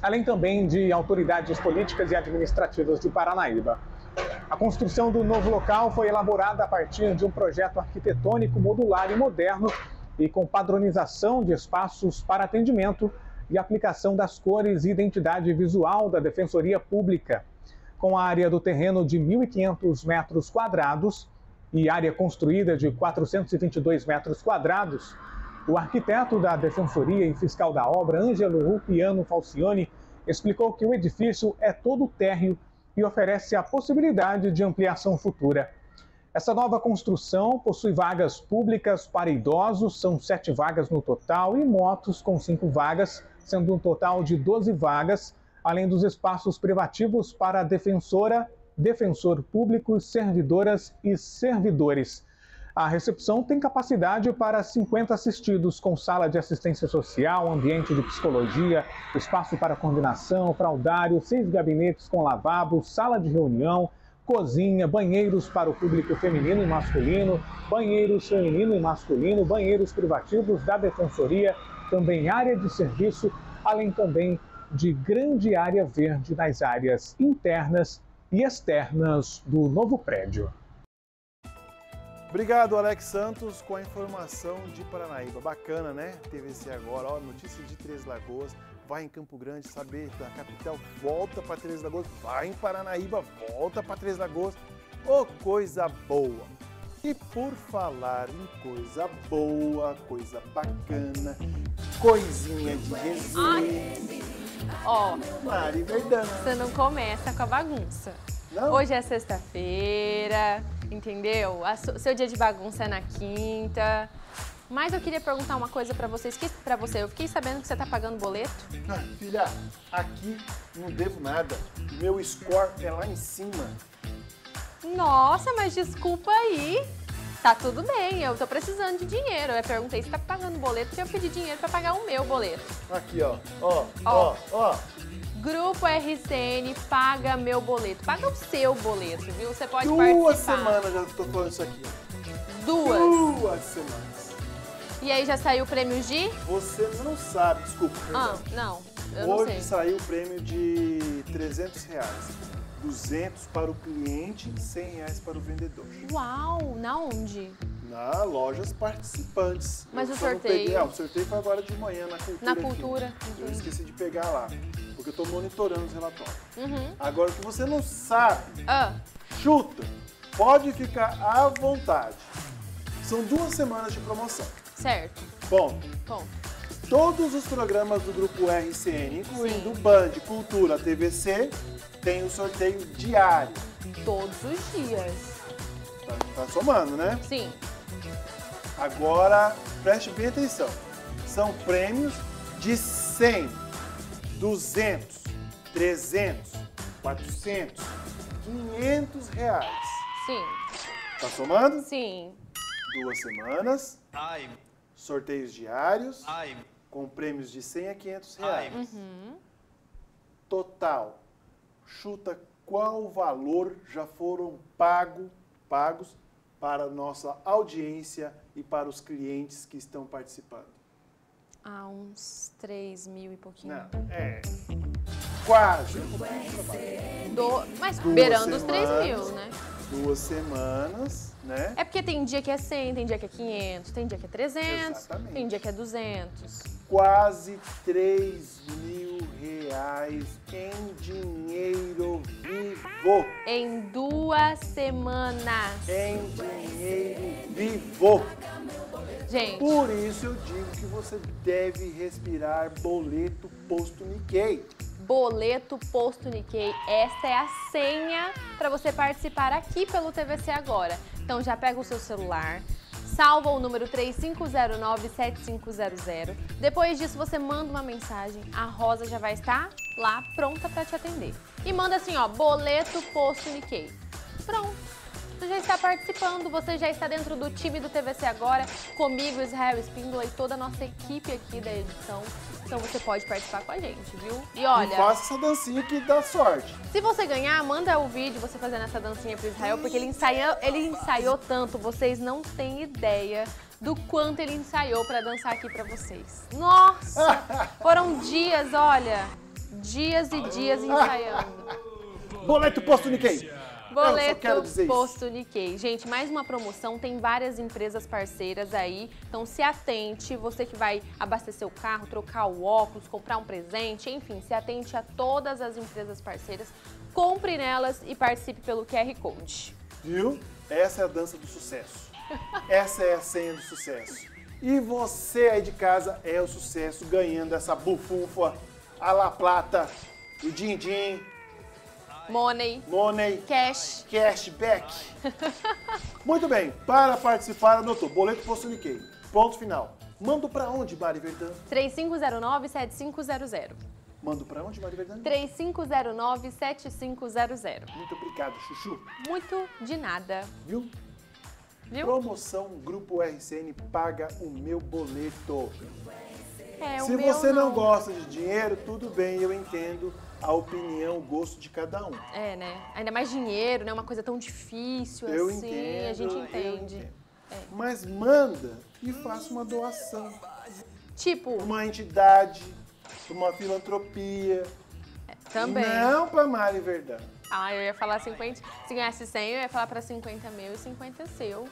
além também de autoridades políticas e administrativas de Paranaíba. A construção do novo local foi elaborada a partir de um projeto arquitetônico modular e moderno e com padronização de espaços para atendimento e aplicação das cores e identidade visual da Defensoria Pública. Com a área do terreno de 1.500 metros quadrados e área construída de 422 metros quadrados, o arquiteto da Defensoria e fiscal da obra, Ângelo Rupiano Falcione, explicou que o edifício é todo térreo e oferece a possibilidade de ampliação futura. Essa nova construção possui vagas públicas para idosos, são sete vagas no total, e motos com cinco vagas, sendo um total de 12 vagas, além dos espaços privativos para defensora, defensor público, servidoras e servidores. A recepção tem capacidade para 50 assistidos, com sala de assistência social, ambiente de psicologia, espaço para coordenação, fraudário, seis gabinetes com lavabo, sala de reunião, cozinha, banheiros para o público feminino e masculino, banheiros feminino e masculino, banheiros privativos da defensoria, também área de serviço, além também de grande área verde nas áreas internas e externas do novo prédio. Obrigado, Alex Santos, com a informação de Paranaíba. Bacana, né? TVC agora, ó, notícia de Três Lagoas. Vai em Campo Grande, saber da capital, volta para Três Lagoas. Vai em Paranaíba, volta para Três Lagoas. Ô, oh, coisa boa! E por falar em coisa boa, coisa bacana, coisinha de resenha. Ó, Mari Verdana. você não começa com a bagunça. Não? Hoje é sexta-feira, entendeu? Seu dia de bagunça é na quinta. Mas eu queria perguntar uma coisa pra vocês, que para você, eu fiquei sabendo que você tá pagando boleto. Ah, filha, aqui não devo nada. Meu score é lá em cima. Nossa, mas desculpa aí. Tá tudo bem, eu tô precisando de dinheiro. Eu perguntei se tá pagando boleto, porque eu pedi dinheiro pra pagar o meu boleto. Aqui, ó. Ó, ó, ó. Grupo RCN paga meu boleto. Paga o seu boleto, viu? Você pode Duas participar. semanas já tô falando isso aqui. Duas. Duas semanas. E aí já saiu o prêmio de? Você não sabe, desculpa. Ah, não. Eu não Hoje sei. saiu o prêmio de 300 reais. 200 para o cliente, 100 reais para o vendedor. Uau, na onde? Na lojas participantes. Mas Eu o não sorteio? peguei- ah, o sorteio foi agora de manhã na cultura. Na aqui. cultura, Eu entendi. esqueci de pegar lá. Porque eu estou monitorando os relatórios. Uhum. Agora, o que você não sabe, Ah, chuta. Pode ficar à vontade. São duas semanas de promoção. certo. Bom, Bom, todos os programas do Grupo RCN, incluindo o Band, Cultura, TVC, tem o sorteio diário. todos os dias. Tá, tá somando, né? Sim. Agora, preste bem atenção. São prêmios de 100, 200, 300, 400, 500 reais. Sim. Tá somando? Sim. Duas semanas. Sorteios diários. Com prêmios de 100 a 500 reais. Uhum. Total. Chuta qual valor já foram pago, pagos para a nossa audiência e para os clientes que estão participando. Ah, uns 3 mil e pouquinho. Não, é. Quase. Do... Mas Duas beirando os 3 semanas. mil, né? Duas semanas, né? É porque tem dia que é 100, tem dia que é 500, tem dia que é 300, Exatamente. tem dia que é 200. Quase 3 mil reais em dinheiro vivo. Em duas semanas. Em dinheiro vivo. Gente. Por isso eu digo que você deve respirar boleto posto Nikkei. Boleto Posto Nikkei. Esta é a senha para você participar aqui pelo TVC Agora. Então já pega o seu celular, salva o número 3509-7500. Depois disso você manda uma mensagem, a Rosa já vai estar lá pronta para te atender. E manda assim, ó, Boleto Posto Nikkei. Pronto. Você já está participando, você já está dentro do time do TVC Agora, comigo, Israel Espíndola e toda a nossa equipe aqui da edição. Então você pode participar com a gente, viu? E olha, E faça essa dancinha que dá sorte. se você ganhar, manda o vídeo você fazendo essa dancinha pro Israel, porque ele ensaiou, ele ensaiou tanto, vocês não têm ideia do quanto ele ensaiou pra dançar aqui pra vocês. Nossa! Foram dias, olha, dias e dias ensaiando. Boleto posto Nikkei. Só quero Boleto dizer. Posto Nikkei. Gente, mais uma promoção, tem várias empresas parceiras aí, então se atente, você que vai abastecer o carro, trocar o óculos, comprar um presente, enfim, se atente a todas as empresas parceiras, compre nelas e participe pelo QR Code. Viu? Essa é a dança do sucesso. Essa é a senha do sucesso. E você aí de casa é o sucesso ganhando essa bufunfa, a La Plata, o din-din, Money, money, cash, cashback. Muito bem, para participar, anotou, boleto posto Nikkei. Ponto final. Mando pra onde, Mari Verdão? 3509-7500. Mando pra onde, Mari Verdão? 3509-7500. Muito obrigado, Chuchu. Muito de nada. Viu? Viu? Promoção Grupo RCN paga o meu boleto. É, Se você não. gosta de dinheiro, tudo bem, eu entendo a opinião, o gosto de cada um. É, né? Ainda mais dinheiro, né? Uma coisa tão difícil Eu assim. entendo. a gente entende. entendo. É. Mas manda e faça uma doação. Tipo? Uma entidade, uma filantropia. Também. Não pra Mari Verdão. Ah, eu ia falar 50. Se ganhasse 100, eu ia falar pra 50 meu e 50 seu.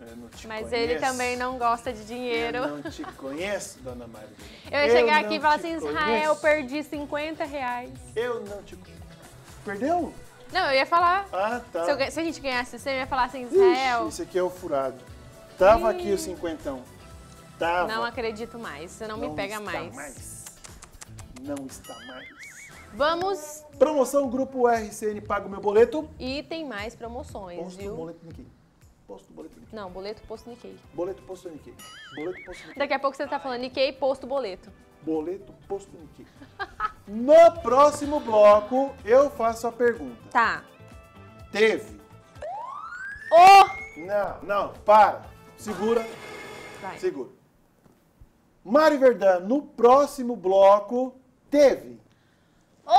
Não Mas conheço. ele também não gosta de dinheiro. Eu não te conheço, dona Maria. Eu ia chegar aqui não e falar assim, conheço. Israel, perdi 50 reais. Eu não te conheço. Perdeu? Não, eu ia falar. Ah, tá. Se, eu se a gente ganhasse, você ia falar assim, Israel, Ixi, esse aqui é o furado. Tava Ih. aqui o cinquentão. Tava. não acredito mais, você não, me pega está mais. Não está mais. Vamos Promoção Grupo RCN Paga o Meu Boleto. e tem mais promoções, Posto viu? Boleto Nikkei. Posto Boleto Nikkei. Não, boleto posto Nikkei. Boleto Posto Nikkei. Boleto Posto Nikkei. Daqui a pouco você tá falando Nikkei, posto boleto. Boleto Posto Nikkei. No próximo bloco, eu faço a pergunta. Tá. Teve? Ô! Não, não, para. Segura. Vai. Segura. Mário Verdão, no próximo bloco, teve Ô!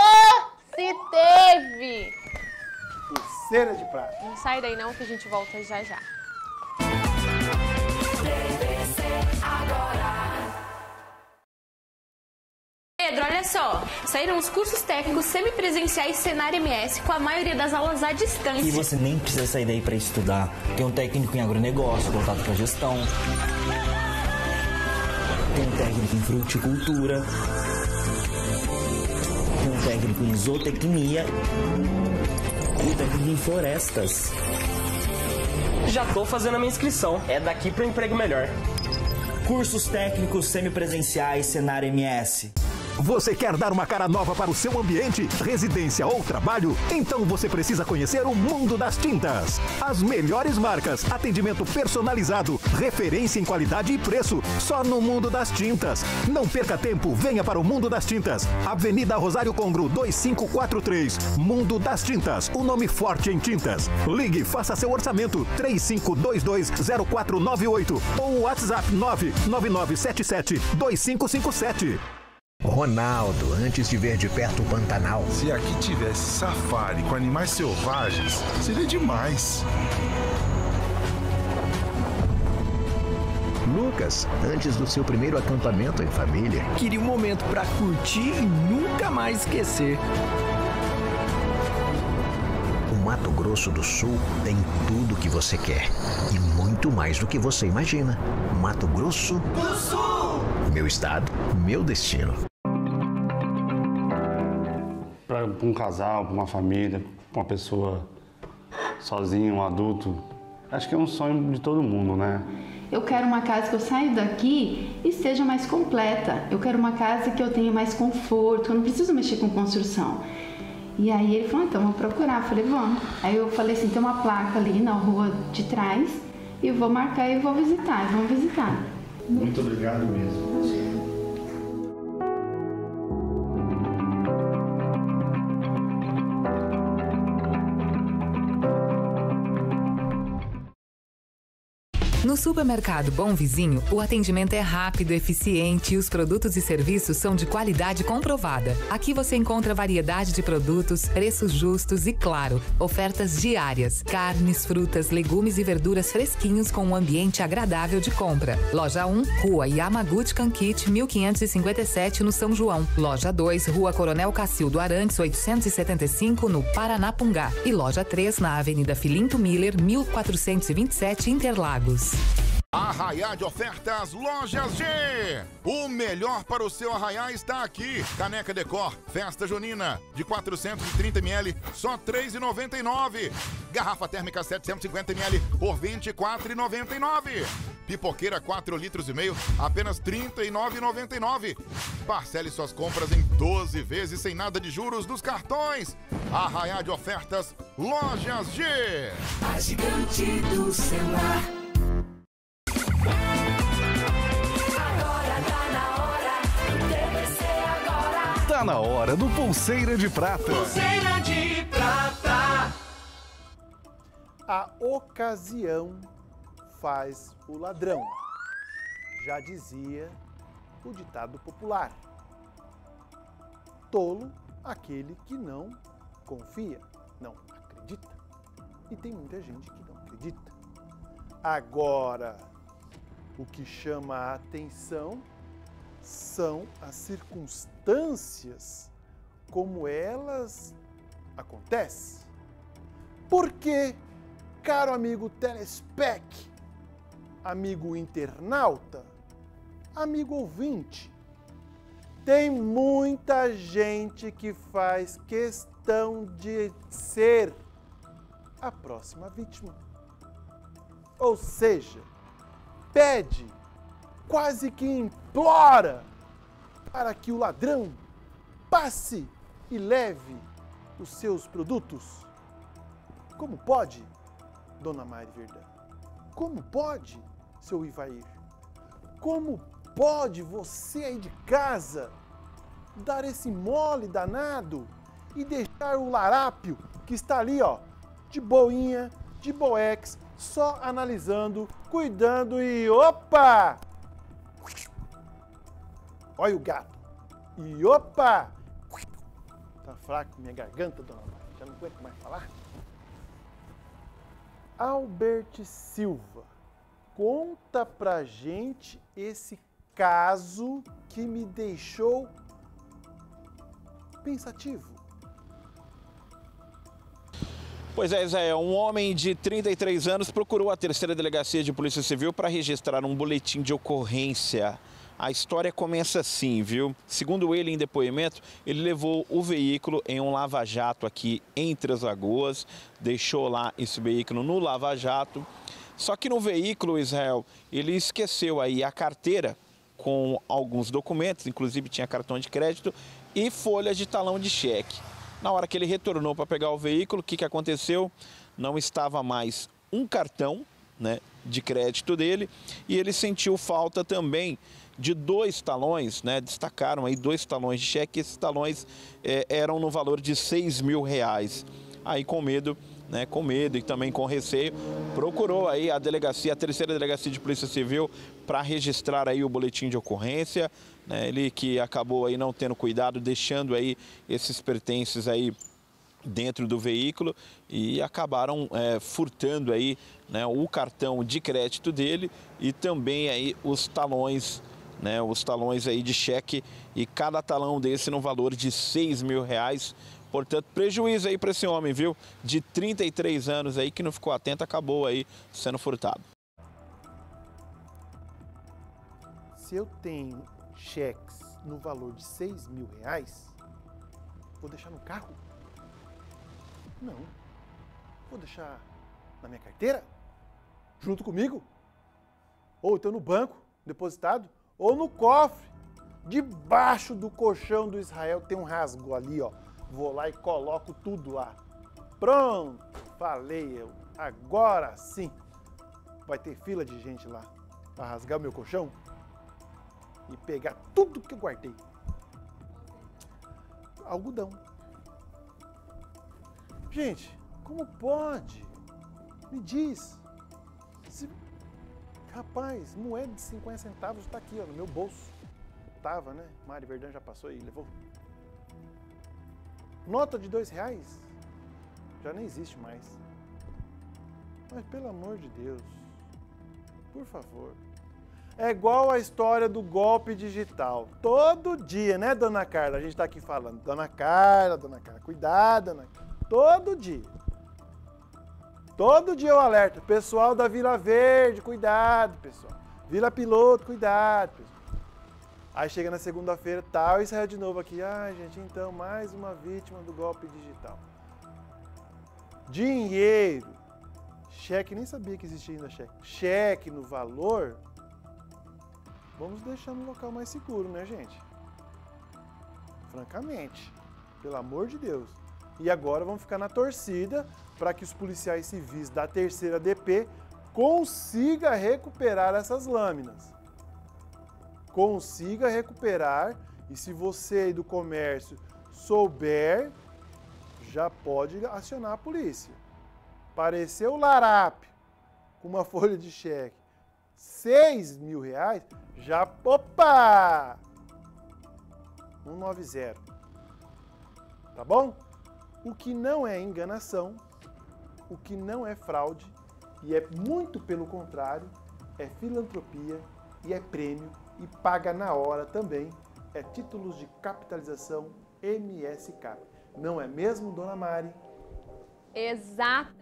Se teve! Pulseira de prata. Não sai daí não que a gente volta já já. Pedro, olha só, saíram os cursos técnicos semipresenciais Senar MS com a maioria das aulas à distância. E você nem precisa sair daí para estudar. Tem um técnico em agronegócio voltado para gestão. Tem um técnico em fruticultura. Tem um técnico em zootecnia. Técnico em florestas. Já tô fazendo a minha inscrição. É daqui para emprego melhor. Cursos técnicos semipresenciais Senar MS. Você quer dar uma cara nova para o seu ambiente, residência ou trabalho? Então você precisa conhecer o mundo das tintas. As melhores marcas, atendimento personalizado, referência em qualidade e preço, só no mundo das tintas. Não perca tempo, venha para o mundo das tintas. Avenida Rosário Congro 2543. Mundo das Tintas, o nome forte em tintas. Ligue, faça seu orçamento 35220498 ou WhatsApp 99977 2557. Ronaldo, antes de ver de perto o Pantanal. Se aqui tivesse safari com animais selvagens, seria demais. Lucas, antes do seu primeiro acampamento em família. Queria um momento pra curtir e nunca mais esquecer. O Mato Grosso do Sul tem tudo o que você quer e muito mais do que você imagina. Mato Grosso do Sul. Meu estado, meu destino. Para um casal, para uma família, para uma pessoa sozinha, um adulto, acho que é um sonho de todo mundo, né? Eu quero uma casa que eu saio daqui e esteja mais completa. Eu quero uma casa que eu tenha mais conforto, que eu não preciso mexer com construção. E aí ele falou, então vamos procurar. Eu falei, vamos. Aí eu falei assim, tem uma placa ali na rua de trás e eu vou marcar e vou visitar. Vamos visitar. Muito obrigado mesmo. No supermercado Bom Vizinho, o atendimento é rápido, eficiente e os produtos e serviços são de qualidade comprovada. Aqui você encontra variedade de produtos, preços justos e, claro, ofertas diárias. Carnes, frutas, legumes e verduras fresquinhos com um ambiente agradável de compra. Loja 1, Rua Yamaguchi Kankit, 1557, no São João. Loja 2, Rua Coronel Cacildo Arantes, 875, no Paranapungá. E loja 3, na Avenida Filinto Miller, 1427, Interlagos. Arraiá de ofertas Lojas G. O melhor para o seu arraiá está aqui. Caneca Decor, festa junina, de 430ml, só R$ 3,99. Garrafa térmica 750ml por R$ 24,99. Pipoqueira 4 litros e meio, apenas R$ 39,99. Parcele suas compras em 12 vezes sem nada de juros dos cartões. Arraiá de ofertas Lojas G. A gigante do celular. Tá na hora do Pulseira de Prata. Pulseira de prata. A ocasião faz o ladrão. Já dizia o ditado popular. Tolo aquele que não confia, não acredita. E tem muita gente que não acredita. Agora, o que chama a atenção são as circunstâncias como elas acontecem. Porque, caro amigo Telespec, amigo internauta, amigo ouvinte, tem muita gente que faz questão de ser a próxima vítima. Ou seja, pede, quase que implora, para que o ladrão passe e leve os seus produtos. Como pode, dona Mari Verdão? Como pode, seu Ivair? Como pode você aí de casa dar esse mole danado e deixar o larápio que está ali, ó, de boinha, de boex, só analisando, cuidando e opa! Olha o gato. E opa! Tá fraco minha garganta, dona Mari. Já não aguento mais falar. Albert Silva, conta pra gente esse caso que me deixou pensativo. Pois é, Zé, um homem de 33 anos procurou a terceira delegacia de Polícia Civil para registrar um boletim de ocorrência. A história começa assim, viu? Segundo ele, em depoimento, ele levou o veículo em um lava-jato aqui em Três Lagoas, deixou lá esse veículo no lava-jato. Só que no veículo, Israel, ele esqueceu aí a carteira com alguns documentos, inclusive tinha cartão de crédito e folhas de talão de cheque. Na hora que ele retornou para pegar o veículo, o que, que aconteceu? Não estava mais um cartão né, de crédito dele e ele sentiu falta também de dois talões, né? Destacaram aí dois talões de cheque. Esses talões é, eram no valor de 6 mil reais. Aí com medo, né? Com medo e também com receio, procurou aí a delegacia, a terceira delegacia de Polícia Civil, para registrar aí o boletim de ocorrência. Né? Ele que acabou aí não tendo cuidado, deixando aí esses pertences aí dentro do veículo e acabaram é, furtando aí né, o cartão de crédito dele e também aí os talões né, os talões aí de cheque e cada talão desse no valor de 6 mil reais. Portanto, prejuízo aí para esse homem, viu? De 33 anos aí que não ficou atento, acabou aí sendo furtado. Se eu tenho cheques no valor de 6 mil reais, vou deixar no carro? Não. Vou deixar na minha carteira? Junto comigo? Ou então no banco, depositado? Ou no cofre. Debaixo do colchão do Israel tem um rasgo ali, ó. Vou lá e coloco tudo lá. Pronto, falei eu. Agora sim. Vai ter fila de gente lá para rasgar o meu colchão e pegar tudo que eu guardei. Algodão. Gente, como pode? Me diz. Rapaz, moeda de 50 centavos está aqui, ó, no meu bolso. Tava, né? Mari Verdão já passou e levou. Nota de dois reais já nem existe mais. Mas pelo amor de Deus, por favor. É igual a história do golpe digital. Todo dia, né, dona Carla? A gente está aqui falando. Dona Carla, dona Carla, cuidado, dona Carla. Todo dia. Todo dia eu alerto. Pessoal da Vila Verde, cuidado, pessoal. Vila Piloto, cuidado, pessoal. Aí chega na segunda-feira, tal, e sai de novo aqui. Ah, gente, então, mais uma vítima do golpe digital. Dinheiro. Cheque, nem sabia que existia ainda cheque. Cheque no valor. Vamos deixar no local mais seguro, né, gente? Francamente. Pelo amor de Deus. E agora vamos ficar na torcida para que os policiais civis da terceira DP consiga recuperar essas lâminas. Consiga recuperar e se você aí do comércio souber, já pode acionar a polícia. Apareceu o larápio com uma folha de cheque, 6 mil reais, já, opa! 190. Tá bom? O que não é enganação, o que não é fraude, e é muito pelo contrário, é filantropia e é prêmio e paga na hora também, é títulos de capitalização MSCAP. Não é mesmo, dona Mari? Exatamente.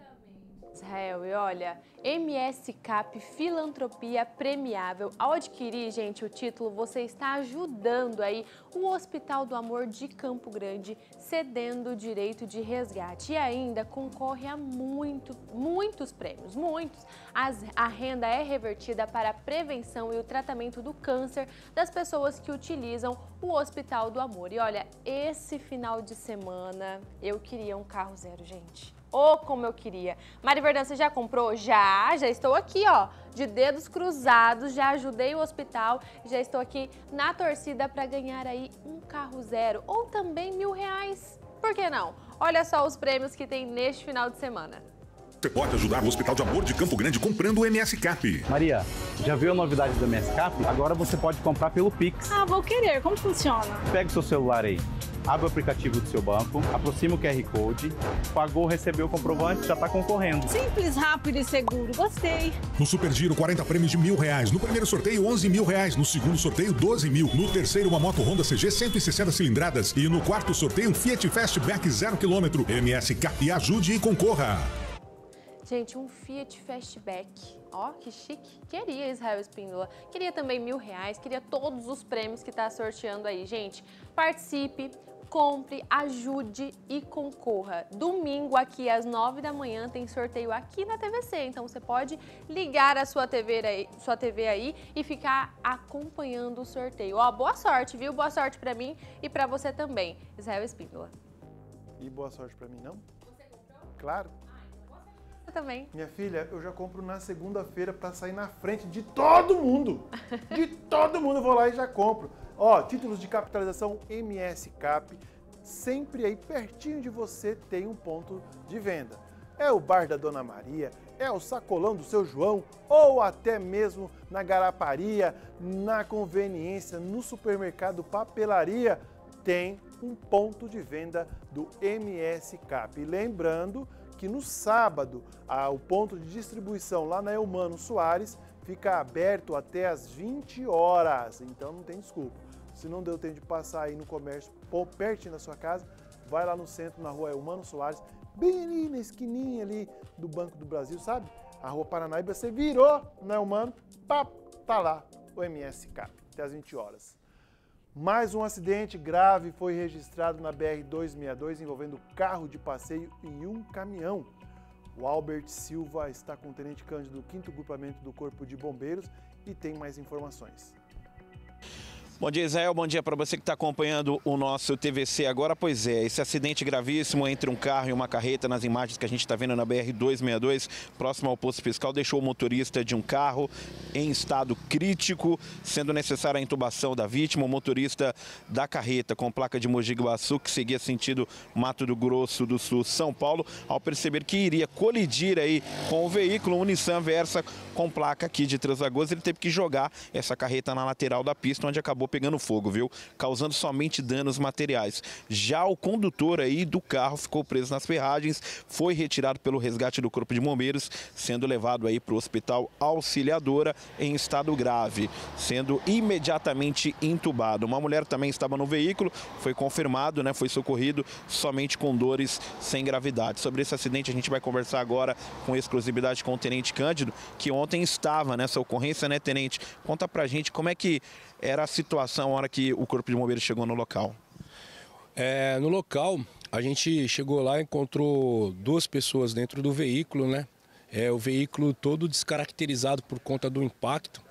Israel, e olha, MS Cap Filantropia Premiável. Ao adquirir, gente, o título, você está ajudando aí o Hospital do Amor de Campo Grande, cedendo o direito de resgate. E ainda concorre a muito, muitos prêmios, muitos. As, a renda é revertida para a prevenção e o tratamento do câncer das pessoas que utilizam o Hospital do Amor. E olha, esse final de semana eu queria um carro zero, gente. Oh, como eu queria. Mari Verdão, você já comprou? Já, já estou aqui, ó, de dedos cruzados, já ajudei o hospital, já estou aqui na torcida para ganhar aí um carro zero ou também mil reais. Por que não? Olha só os prêmios que tem neste final de semana. Você pode ajudar o Hospital de Amor de Campo Grande comprando o MS Cap. Maria, já viu a novidade do MS Cap? Agora você pode comprar pelo Pix. Ah, vou querer. Como funciona? Pega o seu celular aí, abre o aplicativo do seu banco, aproxima o QR Code, pagou, recebeu o comprovante, já está concorrendo. Simples, rápido e seguro. Gostei. No Super Giro, 40 prêmios de mil reais. No primeiro sorteio, 11 mil reais. No segundo sorteio, 12 mil. No terceiro, uma moto Honda CG 160 cilindradas. E no quarto sorteio, um Fiat Fastback 0 km. MS Cap, ajude e concorra. Gente, um Fiat Fastback. Ó, que chique. Queria Israel Espíndola. Queria também mil reais. Queria todos os prêmios que tá sorteando aí. Gente, participe, compre, ajude e concorra. Domingo aqui às nove da manhã tem sorteio aqui na TVC. Então você pode ligar a sua TV aí, sua TV aí e ficar acompanhando o sorteio. Ó, boa sorte, viu? Boa sorte para mim e para você também. Israel Espíndola. E boa sorte para mim, não? Você comprou? Claro. Eu também. Minha filha, eu já compro na segunda-feira para sair na frente de todo mundo. De todo mundo eu vou lá e já compro. Ó, títulos de capitalização MS Cap, sempre aí pertinho de você tem um ponto de venda. É o bar da Dona Maria, é o sacolão do seu João, ou até mesmo na garaparia, na conveniência, no supermercado papelaria, tem um ponto de venda do MS Cap. E lembrando que no sábado a, o ponto de distribuição lá na Eumano Soares fica aberto até às 20 horas, então não tem desculpa. Se não deu tempo de passar aí no comércio pertinho da sua casa, vai lá no centro, na rua Eumano Soares, bem ali na esquininha ali do Banco do Brasil, sabe? A rua Paranaíba, você virou na Eumano, pá, tá lá o MSK, até às 20 horas. Mais um acidente grave foi registrado na BR-262 envolvendo carro de passeio e um caminhão. O Albert Silva está com o Tenente Cândido do 5 Grupamento do Corpo de Bombeiros e tem mais informações. Bom dia, Israel. Bom dia para você que está acompanhando o nosso TVC agora. Pois é, esse acidente gravíssimo entre um carro e uma carreta nas imagens que a gente está vendo na BR-262, próximo ao posto fiscal, deixou o motorista de um carro em estado crítico, sendo necessária a intubação da vítima. O motorista da carreta com placa de Mogi Guaçu, que seguia sentido Mato do Grosso do Sul, São Paulo, ao perceber que iria colidir aí com o veículo, um Nissan Versa com placa aqui de Três Lagoas, ele teve que jogar essa carreta na lateral da pista, onde acabou pegando fogo, viu? Causando somente danos materiais. Já o condutor aí do carro ficou preso nas ferragens, foi retirado pelo resgate do Corpo de Bombeiros, sendo levado aí para o Hospital Auxiliadora em estado grave, sendo imediatamente entubado. Uma mulher também estava no veículo, foi confirmado, né? Foi socorrido somente com dores sem gravidade. Sobre esse acidente a gente vai conversar agora com exclusividade com o Tenente Cândido, que ontem estava nessa ocorrência, né, Tenente? Conta pra gente como é que era a situação na hora que o Corpo de Bombeiros chegou no local. É, no local, a gente chegou lá e encontrou duas pessoas dentro do veículo, né? É, o veículo todo descaracterizado por conta do impacto.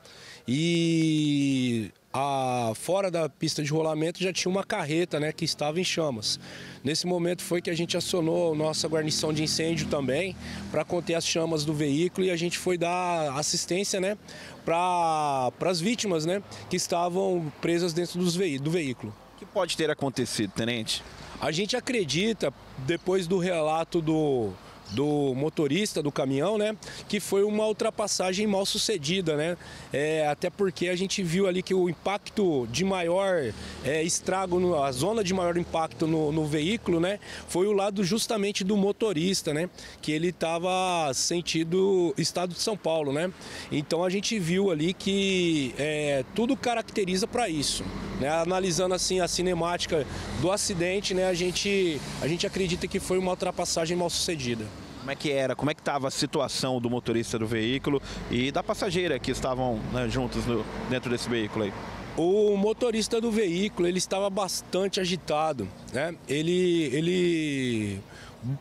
E a, fora da pista de rolamento já tinha uma carreta né, que estava em chamas. Nesse momento foi que a gente acionou nossa guarnição de incêndio também para conter as chamas do veículo e a gente foi dar assistência né, para as vítimas né, que estavam presas dentro dos ve do veículo. O que pode ter acontecido, tenente? A gente acredita, depois do relato do, do motorista do caminhão, né? Que foi uma ultrapassagem mal sucedida, né? É, até porque a gente viu ali que o impacto de maior é, estrago, no, a zona de maior impacto no, no, veículo, né? Foi o lado justamente do motorista, né? Que ele estava sentido estado de São Paulo, né? Então a gente viu ali que é, tudo caracteriza para isso. Né? Analisando assim a cinemática do acidente, né? A gente, a gente acredita que foi uma ultrapassagem mal sucedida. Como é que era? Como é que estava a situação do motorista do veículo e da passageira que estavam né, juntos no- dentro desse veículo aí? O motorista do veículo ele estava bastante agitado, né? Ele, ele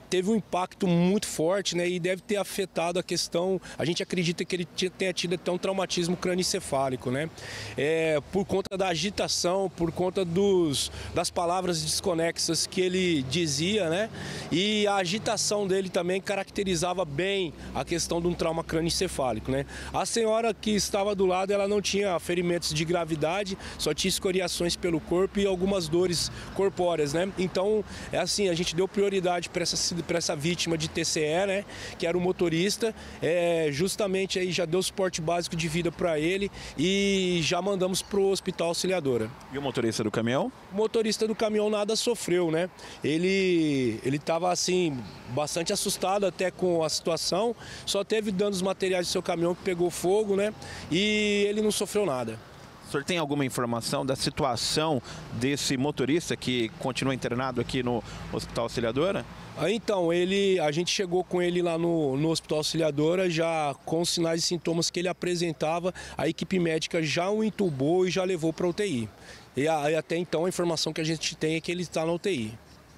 teve um impacto muito forte, né? E deve ter afetado a questão. A gente acredita que ele tenha tido até um traumatismo crânioencefálico, né? É, por conta da agitação, por conta dos, das palavras desconexas que ele dizia, né? E a agitação dele também caracterizava bem a questão de um trauma crânioencefálico, né? A senhora que estava do lado, ela não tinha ferimentos de gravidade, só tinha escoriações pelo corpo e algumas dores corpóreas, né? Então, é assim, a gente deu prioridade para essa, para essa vítima de TCE, né? Que era o motorista, é, justamente aí já deu suporte básico de vida para ele e já mandamos para o Hospital Auxiliadora. E o motorista do caminhão? O motorista do caminhão nada sofreu, né? Ele ele estava assim bastante assustado até com a situação, só teve danos materiais do seu caminhão que pegou fogo, né? E ele não sofreu nada. O senhor tem alguma informação da situação desse motorista que continua internado aqui no Hospital Auxiliadora? Ah, Então, ele, a gente chegou com ele lá no, no Hospital Auxiliadora, já com os sinais e sintomas que ele apresentava, a equipe médica já o entubou e já levou para UTI. E, a- e até então a informação que a gente tem é que ele está na UTI.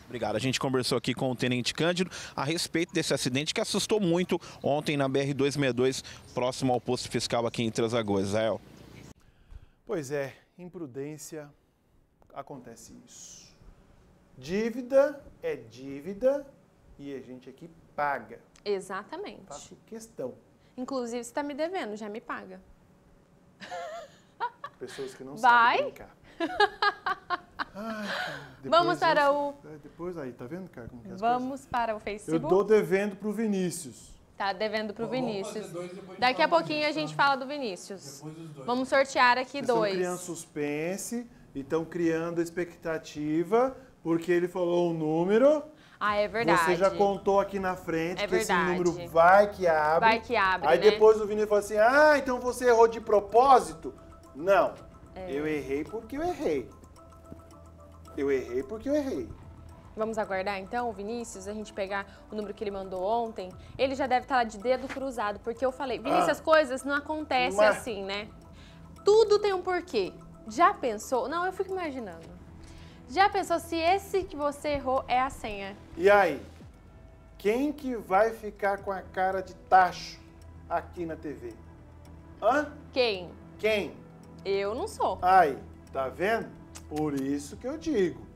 Obrigado. A gente conversou aqui com o Tenente Cândido a respeito desse acidente que assustou muito ontem na BR-262, próximo ao posto fiscal aqui em Três Lagoas. Israel. Pois é, imprudência acontece isso. Dívida é dívida e a gente aqui paga. Exatamente. Faço questão. Inclusive, você tá me devendo, já me paga. Pessoas que não Vai. sabem brincar. Ai, depois Vamos para eu- o- é, Depois aí, tá vendo, cara, como que é as Vamos para o coisas? Eu Facebook. dou devendo pro Vinícius. Tá devendo pro Vinícius. Daqui a pouquinho a gente fala do Vinícius. Vamos sortear aqui Vocês estão dois. criando suspense e estão criando expectativa, porque ele falou um número. Ah, é verdade. Você já contou aqui na frente É que esse verdade. número vai que abre. Vai que abre, Aí né? depois o Vinícius falou assim: ah, então você errou de propósito? Não. É. Eu errei porque eu errei. Eu errei porque eu errei. Vamos aguardar então Vinícius, a gente pegar o número que ele mandou ontem. Ele já deve estar lá de dedo cruzado, porque eu falei, Vinícius, Ah. as coisas não acontecem Mas- assim, né? Tudo tem um porquê. Já pensou? Não, eu fico imaginando. Já pensou se esse que você errou é a senha? E aí? Quem que vai ficar com a cara de tacho aqui na TV? Hã? Quem? Quem? Eu não sou. Aí, tá vendo? Por isso que eu digo.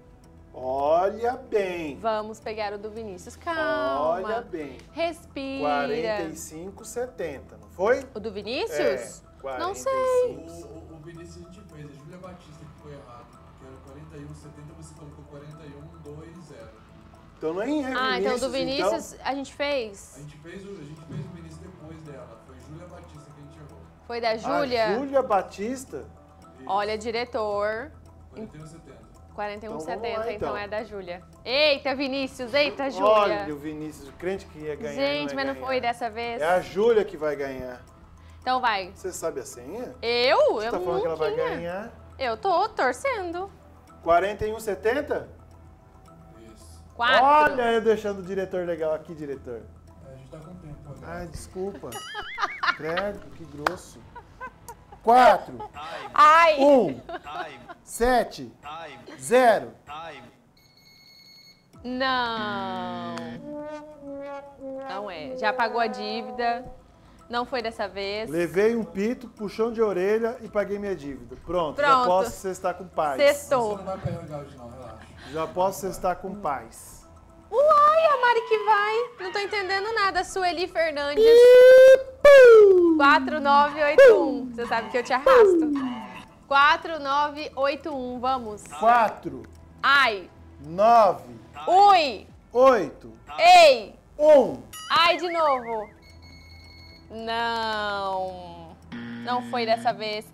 Olha bem. Vamos pegar o do Vinícius. Calma. Olha bem. Respira. 45,70, não foi? O do Vinícius? É, Não 45. sei. O, o Vinícius a era 41,70, você colocou 41,20. Então nem é Ah, então do Vinícius, Vinícius a gente fez? A gente fez o, a gente fez o Vinícius depois dela, foi Júlia Batista que a gente errou. Foi da Júlia? Júlia Batista? Olha, diretor. 41,70. 41,70, Então, vamos lá, então. então. é da Júlia. Eita, Vinícius, eita, Júlia. Olha o Vinícius, o crente que ia ganhar. Gente, não mas ia não ganhar. foi dessa vez. É a Júlia que vai ganhar. Então vai. Você sabe a senha? Eu? Você eu tá falando que ela vai ganhar Eu tô torcendo. 41,70? Quatro. Olha eu deixando o diretor legal aqui, diretor. A gente tá com tempo agora. Ai, desculpa. Credo, que grosso. 4. Ai. 1. 7. 0. Não. Não é. Já pagou a dívida. Não foi dessa vez. Levei um pito, puxão de orelha e paguei minha dívida. Pronto, já Pronto. posso cestar com paz. Sextou. Você não vai carregar hoje não, relaxa. Já posso cestar com paz. Uai, a Mari que vai. Não tô entendendo nada. Sueli Fernandes. 4981. Você sabe que eu te arrasto. 4981. Vamos. 4. Ai. 9. Ui. 8. Ei. 1. Ai, de novo. Não. Não foi dessa vez.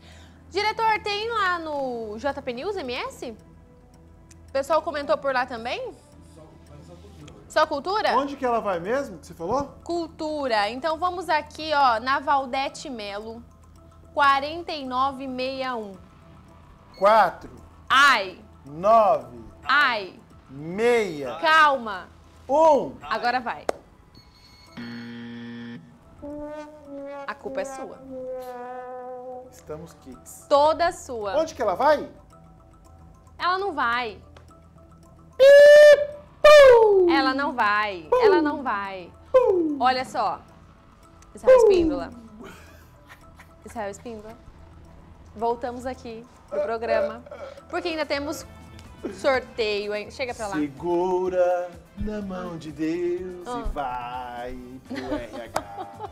Diretor, tem lá no JP News MS? O pessoal comentou por lá também? Só cultura? Onde que ela vai mesmo, que você falou? Cultura. Então vamos aqui, ó, na Valdete Melo, 4961. 4. Ai, 9. ai, Meia. calma. 1. Agora vai. Culpa é sua. Estamos kits. Toda sua. Onde que ela vai? Ela não vai. Ela não vai. Ela não vai. Olha só. Israel Espíndola. Israel Espíndola. Voltamos aqui pro programa. Porque ainda temos sorteio, hein? Chega pra lá. Segura na mão de Deus Ah. e vai pro RH.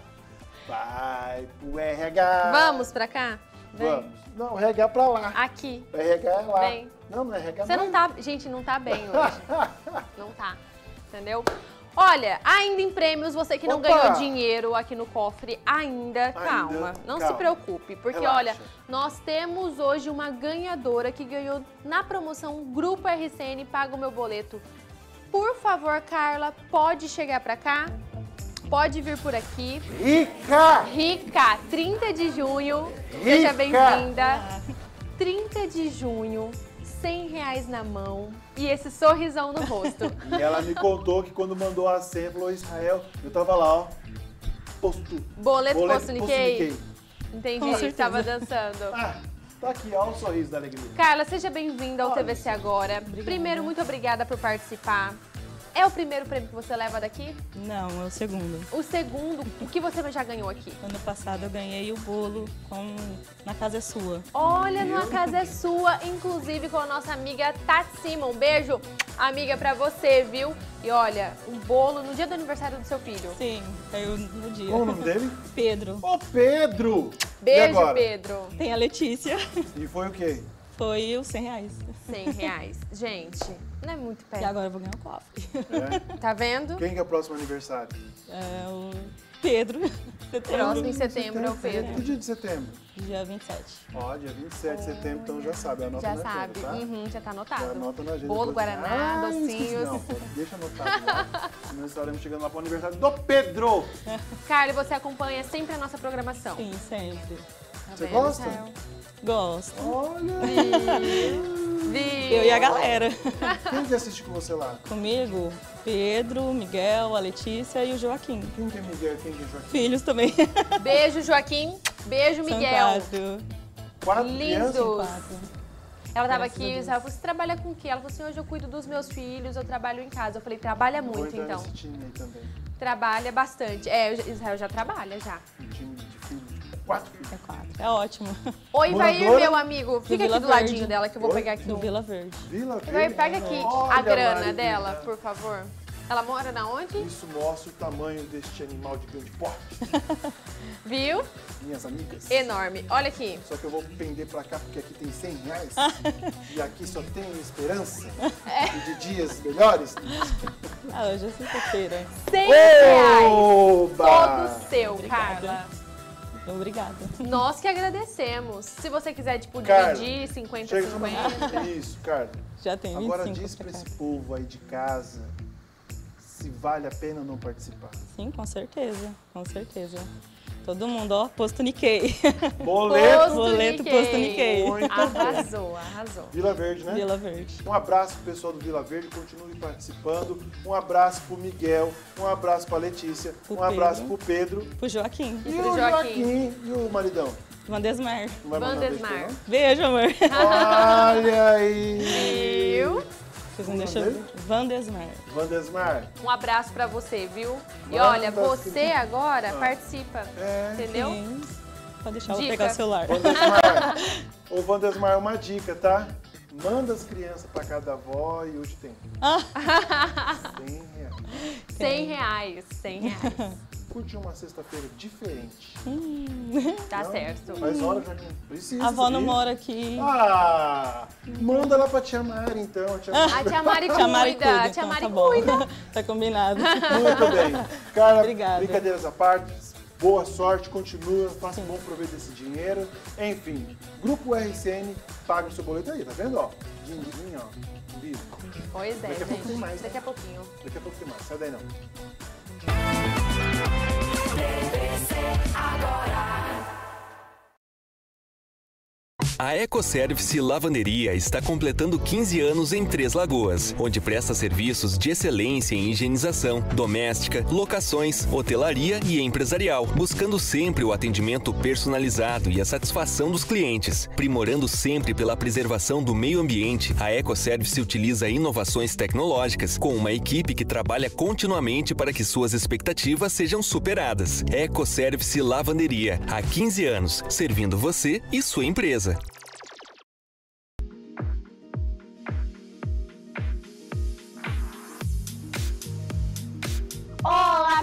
Vai pro RH. Vamos pra cá? Vem. Vamos. Não, o RH é pra lá. Aqui. O RH é lá. Vem. Não, não é RH Você não tá. Gente, não tá bem hoje. Não tá. Entendeu? Olha, ainda em prêmios, você que não Opa! ganhou dinheiro aqui no cofre, ainda, calma. Não se calma. preocupe. Porque, Relaxa. olha, nós temos hoje uma ganhadora que ganhou na promoção Grupo RCN Paga o Meu Boleto. Por favor, Carla, pode chegar pra cá? Pode vir por aqui. Rica! Rica, 30 de junho. Seja Rica! bem-vinda. 30 de junho, 100 reais na mão e esse sorrisão no rosto. E ela me contou que quando mandou a senha, falou Israel, eu tava lá, ó. Posto. Boleto, posto Nikkei? Entendi, Com certeza. estava dançando. Ah, tá aqui, ó, o sorriso da alegria. Carla, seja bem-vinda ao TVC Agora. Primeiro, muito obrigada por participar. É o primeiro prêmio que você leva daqui? Não, é o segundo. O segundo, o que você já ganhou aqui? Ano passado eu ganhei o bolo com Na Casa é Sua. Olha, numa casa é sua, inclusive com a nossa amiga Tati Simon. Beijo, amiga, pra você, viu? E olha, um bolo no dia do aniversário do seu filho. Sim, caiu no dia. Qual o nome dele? Pedro. Ô, Pedro! Beijo? Pedro. Tem a Letícia. E foi o quê? Foi os 100 reais. 100 reais. Gente, não é muito perto. E agora eu vou ganhar o cofre. É. Tá vendo? Quem que é o próximo aniversário? É o Pedro. Setembro. Próximo em setembro é o Pedro. Que dia de setembro? Dia 27. Ó, dia 27 de setembro, então já sabe, anota Já na agenda, sabe. tá? Uhum, já tá anotado. Já anota na agenda. Bolo, guaraná, Ah, docinhos. Não, deixa anotado lá. Senão estaremos chegando lá pro aniversário do Pedro. Carla, você acompanha sempre a nossa programação. Sim, sempre. Tá Você gosta? Israel? Gosto. Olha! Viu? Eu e a galera. Quem que assiste com você lá? Comigo, Pedro, Miguel, a Letícia e o Joaquim. Quem que é Miguel e quem que é Joaquim? Filhos também. Beijo, Joaquim. Beijo, São Miguel. quatro. Quatro Lindos. Quatro. Ela tava Graças a aqui, Deus. Israel, você trabalha com o quê? Ela falou assim, hoje eu cuido dos meus filhos, eu trabalho em casa. Eu falei, trabalha Vou muito, entrar então. time aí também. Trabalha bastante. É, o Israel já trabalha, já. Um time de filhos. Quatro filhos. É quatro. É ótimo. Oi, Vair, Moradora meu amigo. Fica aqui do ladinho Verde. dela que eu vou Oi? pegar aqui. Do Vila Verde. Vila Vai, Verde. pega aqui Olha, a grana Mari, dela, por favor. Ela mora na onde? Isso mostra o tamanho deste animal de grande porte. Viu? Minhas amigas. Enorme. Olha aqui. Só que eu vou pender pra cá porque aqui tem 100 reais. e aqui só tem esperança É. de dias melhores. Ah, hoje é sexta-feira. 100 reais. Oba! Todo seu, Obrigada. Carla. Obrigada. Nós que agradecemos. Se você quiser, tipo, Carla, dividir 50 Chega 50. Isso, cara. Já tem 25 Agora diz pra esse povo aí de casa se vale a pena não participar. Sim, com certeza. Com certeza. Todo mundo, ó, posto Nikkei. Boleto. Boleto posto Nikkei. Muito Arrasou, arrasou. Vila Verde, né? Vila Verde. Um abraço pro pessoal do Vila Verde, continue participando. Um abraço pro Miguel, um abraço pra Letícia, Pro um abraço Pedro. pro Pedro. Pro Joaquim. E pro o Joaquim. Joaquim e o maridão. Vandesmar. Vandesmar. Beijo, amor. Olha aí! Viu? Vocês não deixam... Vandesmar. Vandesmar. Um abraço pra você, viu? E Manda olha, você agora Ah. participa, É. entendeu? Sim. Pode deixar, eu Dica. pegar o celular. Vandesmar. Ô, Vandesmar, uma dica, tá? Manda as crianças pra casa da avó e hoje tem. Ah. 100 reais. 100 reais, 100 reais. Curte uma sexta-feira diferente. Tá Não? certo. Faz hora já que não precisa. A avó não sabia? mora aqui. Ah! Manda lá pra tia Mari, então. A tia Mari. A tia Mari Tia Mari cuida, cuida, a tia então Mari tá bom. cuida. Tá combinado. Muito bem. Cara, Obrigada. brincadeiras à parte, boa sorte, continua, faça um bom proveito desse dinheiro. Enfim, Grupo RCN paga o seu boleto aí, tá vendo? Ó, din-din, ó, vivo. Pois é, Daqui a pouco tem gente. mais, né? Daqui a pouquinho. Daqui a pouco tem mais, sai daí não. TVC agora. A Ecoservice Lavanderia está completando 15 anos em Três Lagoas, onde presta serviços de excelência em higienização, doméstica, locações, hotelaria e empresarial, buscando sempre o atendimento personalizado e a satisfação dos clientes. Primorando sempre pela preservação do meio ambiente, a Ecoservice utiliza inovações tecnológicas com uma equipe que trabalha continuamente para que suas expectativas sejam superadas. Ecoservice Lavanderia, há 15 anos, servindo você e sua empresa.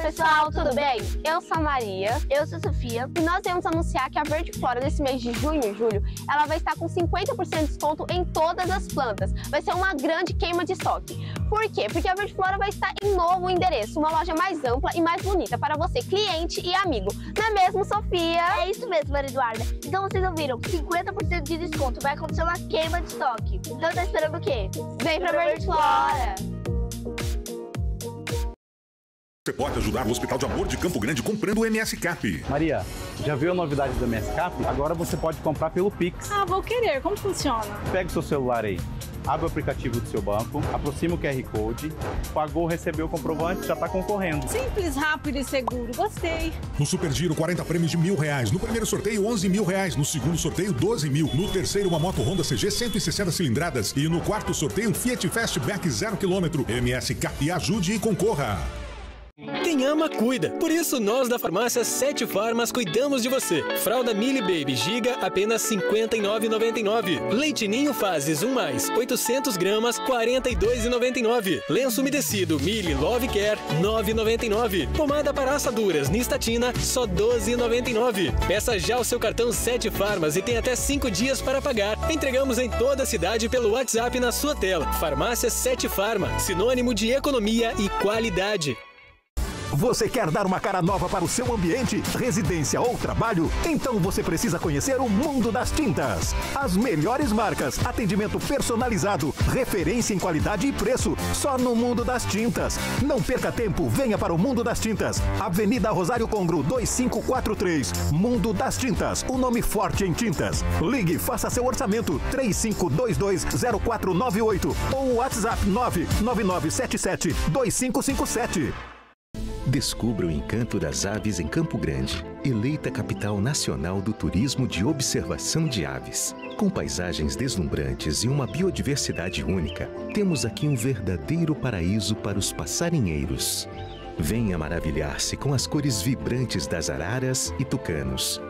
Pessoal, tudo bem? Eu sou a Maria, eu sou a Sofia e nós vamos anunciar que a Verde Flora nesse mês de junho e julho ela vai estar com 50% de desconto em todas as plantas. Vai ser uma grande queima de estoque. Por quê? Porque a Verde Flora vai estar em novo endereço, uma loja mais ampla e mais bonita para você, cliente e amigo. Não é mesmo, Sofia? É isso mesmo, Maria Eduarda. Então vocês ouviram, 50% de desconto, vai acontecer uma queima de estoque. Então tá esperando o quê? Vem pra Verde Flora! Você pode ajudar o Hospital de Amor de Campo Grande comprando o MS Cap. Maria, já viu a novidade do MS Cap? Agora você pode comprar pelo Pix. Ah, vou querer. Como funciona? Pega o seu celular aí, abre o aplicativo do seu banco, aproxima o QR Code, pagou, recebeu o comprovante, já está concorrendo. Simples, rápido e seguro. Gostei. No Super Giro, 40 prêmios de mil reais. No primeiro sorteio, 11 mil reais. No segundo sorteio, 12 mil. No terceiro, uma moto Honda CG 160 cilindradas. E no quarto sorteio, um Fiat Fastback 0 km. MS Cap. Ajude e concorra. Quem ama, cuida. Por isso, nós da farmácia Sete Farmas cuidamos de você. Fralda Mili Baby Giga, apenas R$ 59,99. Leite Ninho Fases 1 mais, 800 gramas, R$ 42,99. Lenço umedecido Mili Love Care, R$ 9,99. Pomada para assaduras Nistatina, só R$ 12,99. Peça já o seu cartão Sete Farmas e tem até 5 dias para pagar. Entregamos em toda a cidade pelo WhatsApp na sua tela. Farmácia Sete Farma, sinônimo de economia e qualidade. Você quer dar uma cara nova para o seu ambiente, residência ou trabalho? Então você precisa conhecer o mundo das tintas. As melhores marcas, atendimento personalizado, referência em qualidade e preço, só no mundo das tintas. Não perca tempo, venha para o mundo das tintas. Avenida Rosário Congro 2543. Mundo das Tintas, o nome forte em tintas. Ligue, faça seu orçamento 35220498 ou WhatsApp 99977 2557. Descubra o encanto das aves em Campo Grande, eleita capital nacional do turismo de observação de aves. Com paisagens deslumbrantes e uma biodiversidade única, temos aqui um verdadeiro paraíso para os passarinheiros. Venha maravilhar-se com as cores vibrantes das araras e tucanos.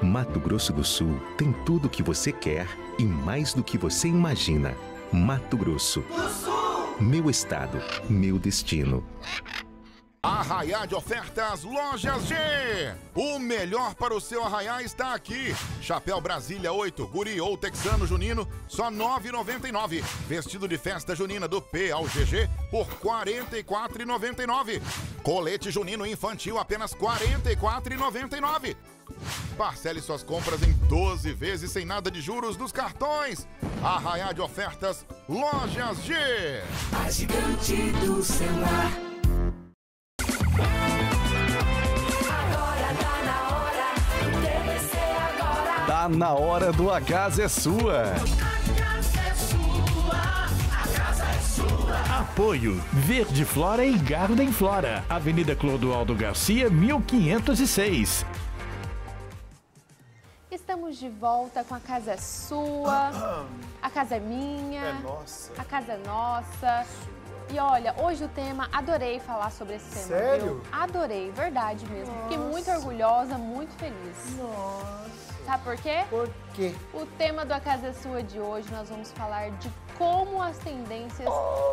Mato Grosso do Sul tem tudo o que você quer e mais do que você imagina. Mato Grosso. Meu estado, meu destino. Arraiá de ofertas Lojas G. O melhor para o seu arraiá está aqui. Chapéu Brasília 8, guri ou texano junino, só R$ 9,99. Vestido de festa junina do P ao GG por R$ 44,99. Colete junino infantil apenas R$ 44,99. Parcele suas compras em 12 vezes sem nada de juros dos cartões. Arraiá de ofertas Lojas G. A gigante do celular. Na hora do A Casa é Sua. A casa é sua, a casa é sua. Apoio Verde Flora e Garden Flora, Avenida Clodoaldo Garcia, 1506. Estamos de volta com a casa é sua, a casa é minha, É nossa. a casa é nossa. E olha, hoje o tema, adorei falar sobre esse tema. Sério? viu? Adorei, verdade mesmo. Fiquei muito orgulhosa, muito feliz. Nossa. Sabe por quê? Por quê? O tema do A Casa é Sua de hoje, nós vamos falar de como as tendências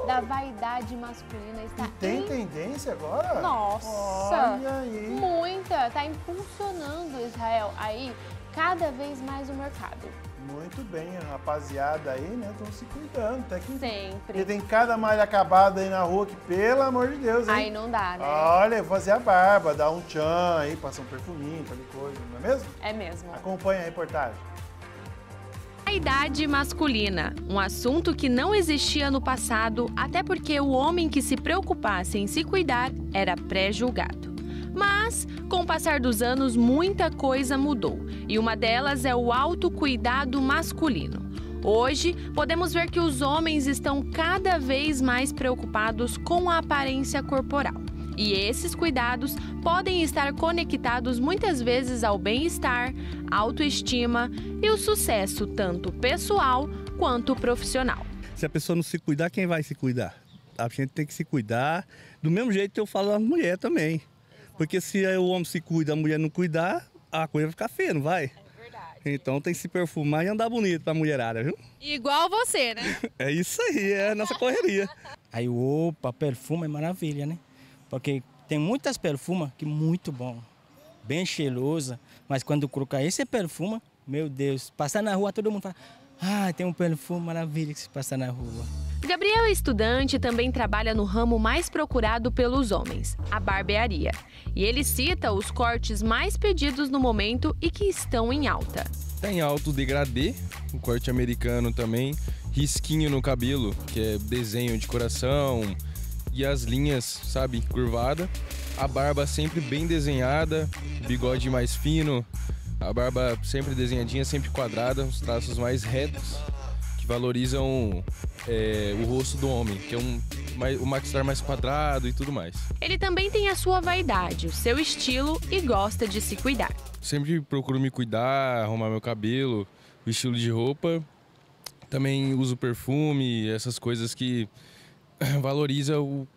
da vaidade masculina está Tem em- tendência agora? Nossa! Olha aí. Muita! Tá impulsionando Israel aí cada vez mais o mercado. Muito bem, a rapaziada aí, né? Estão se cuidando. Até que... Sempre. Porque tem cada malha acabada aí na rua que, pelo amor de Deus, hein? Aí não dá, né? Olha, fazer a barba, dar um tchan aí, passar um perfuminho, tal coisa, não é mesmo? É mesmo. Acompanha a reportagem. Vaidade masculina, um assunto que não existia no passado, até porque o homem que se preocupasse em se cuidar era pré-julgado. Mas, com o passar dos anos, muita coisa mudou. E uma delas é o autocuidado masculino. Hoje, podemos ver que os homens estão cada vez mais preocupados com a aparência corporal. E esses cuidados podem estar conectados muitas vezes ao bem-estar, autoestima e o sucesso tanto pessoal quanto profissional. Se a pessoa não se cuidar, quem vai se cuidar? A gente tem que se cuidar. Do mesmo jeito que eu falo da mulher também. Porque se o homem se cuida, a mulher não cuidar, a coisa vai ficar feia, não vai? Então tem que se perfumar e andar bonito pra mulherada, viu? Igual você, né? É isso aí, é a nossa correria. Aí, opa, perfume é maravilha, né? Porque tem muitas perfumes que muito bom, bem cheirosa, mas quando colocar esse perfume, meu Deus, passar na rua todo mundo fala, ah, tem um perfume maravilha que se passa na rua. Gabriel é estudante e também trabalha no ramo mais procurado pelos homens, a barbearia. E ele cita os cortes mais pedidos no momento e que estão em alta. Tem alto degradê, um corte americano também, risquinho no cabelo, que é desenho de coração, e as linhas, sabe, curvada. A barba sempre bem desenhada, bigode mais fino, a barba sempre desenhadinha, sempre quadrada, os traços mais retos, que valorizam é, o rosto do homem, que é um, mais, o maxilar mais quadrado e tudo mais. Ele também tem a sua vaidade, o seu estilo e gosta de se cuidar. Sempre procuro me cuidar, arrumar meu cabelo, o estilo de roupa. Também uso perfume, essas coisas que valorizam o,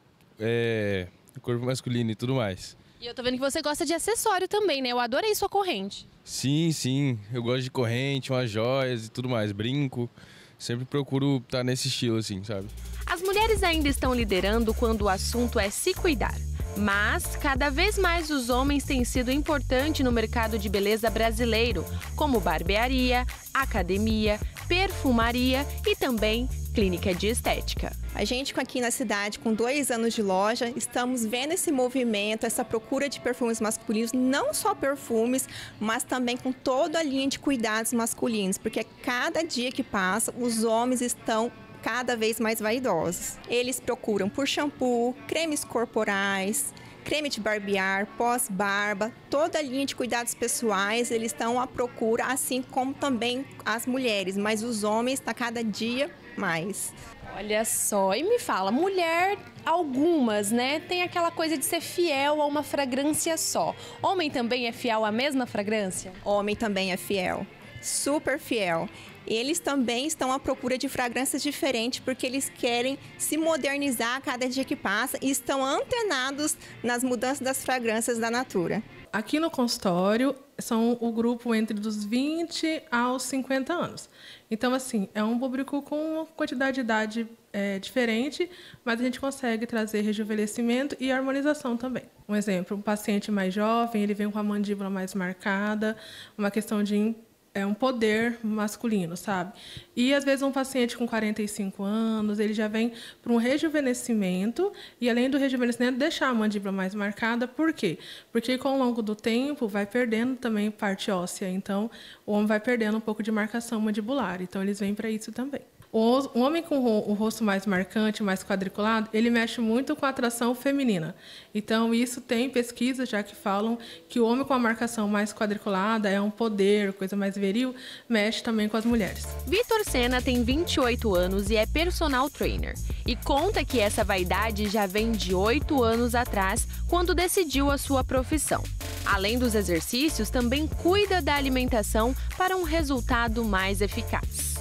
é, o corpo masculino e tudo mais. E eu tô vendo que você gosta de acessório também, né? Eu adorei sua corrente. Sim, sim. Eu gosto de corrente, umas joias e tudo mais, brinco. Sempre procuro estar nesse estilo, assim, sabe? As mulheres ainda estão liderando quando o assunto é se cuidar. Mas cada vez mais os homens têm sido importantes no mercado de beleza brasileiro, como barbearia, academia, perfumaria e também clínica de estética. A gente aqui na cidade, com dois anos de loja, estamos vendo esse movimento, essa procura de perfumes masculinos, não só perfumes, mas também com toda a linha de cuidados masculinos, porque cada dia que passa, os homens estão cada vez mais vaidosos. Eles procuram por shampoo, cremes corporais, creme de barbear, pós-barba, toda a linha de cuidados pessoais, eles estão à procura, assim como também as mulheres, mas os homens está cada dia mais. Olha só, e me fala, mulher, algumas, né, tem aquela coisa de ser fiel a uma fragrância só. Homem também é fiel à mesma fragrância? Homem também é fiel, super fiel. Eles também estão à procura de fragrâncias diferentes porque eles querem se modernizar a cada dia que passa e estão antenados nas mudanças das fragrâncias da Natura. Aqui no consultório são o grupo entre dos 20 aos 50 anos. Então, assim, é um público com uma quantidade de idade é, diferente, mas a gente consegue trazer rejuvenescimento e harmonização também. Um exemplo, um paciente mais jovem, ele vem com a mandíbula mais marcada, uma questão de é um poder masculino, sabe? E às vezes um paciente com 45 anos, ele já vem para um rejuvenescimento e além do rejuvenescimento deixar a mandíbula mais marcada, por quê? Porque com o longo do tempo vai perdendo também parte óssea, então o homem vai perdendo um pouco de marcação mandibular, então eles vêm para isso também. O homem com o rosto mais marcante, mais quadriculado, ele mexe muito com a atração feminina. Então, isso tem pesquisas já que falam que o homem com a marcação mais quadriculada é um poder, coisa mais viril, mexe também com as mulheres. Vitor Senna tem 28 anos e é personal trainer. E conta que essa vaidade já vem de 8 anos atrás, quando decidiu a sua profissão. Além dos exercícios, também cuida da alimentação para um resultado mais eficaz.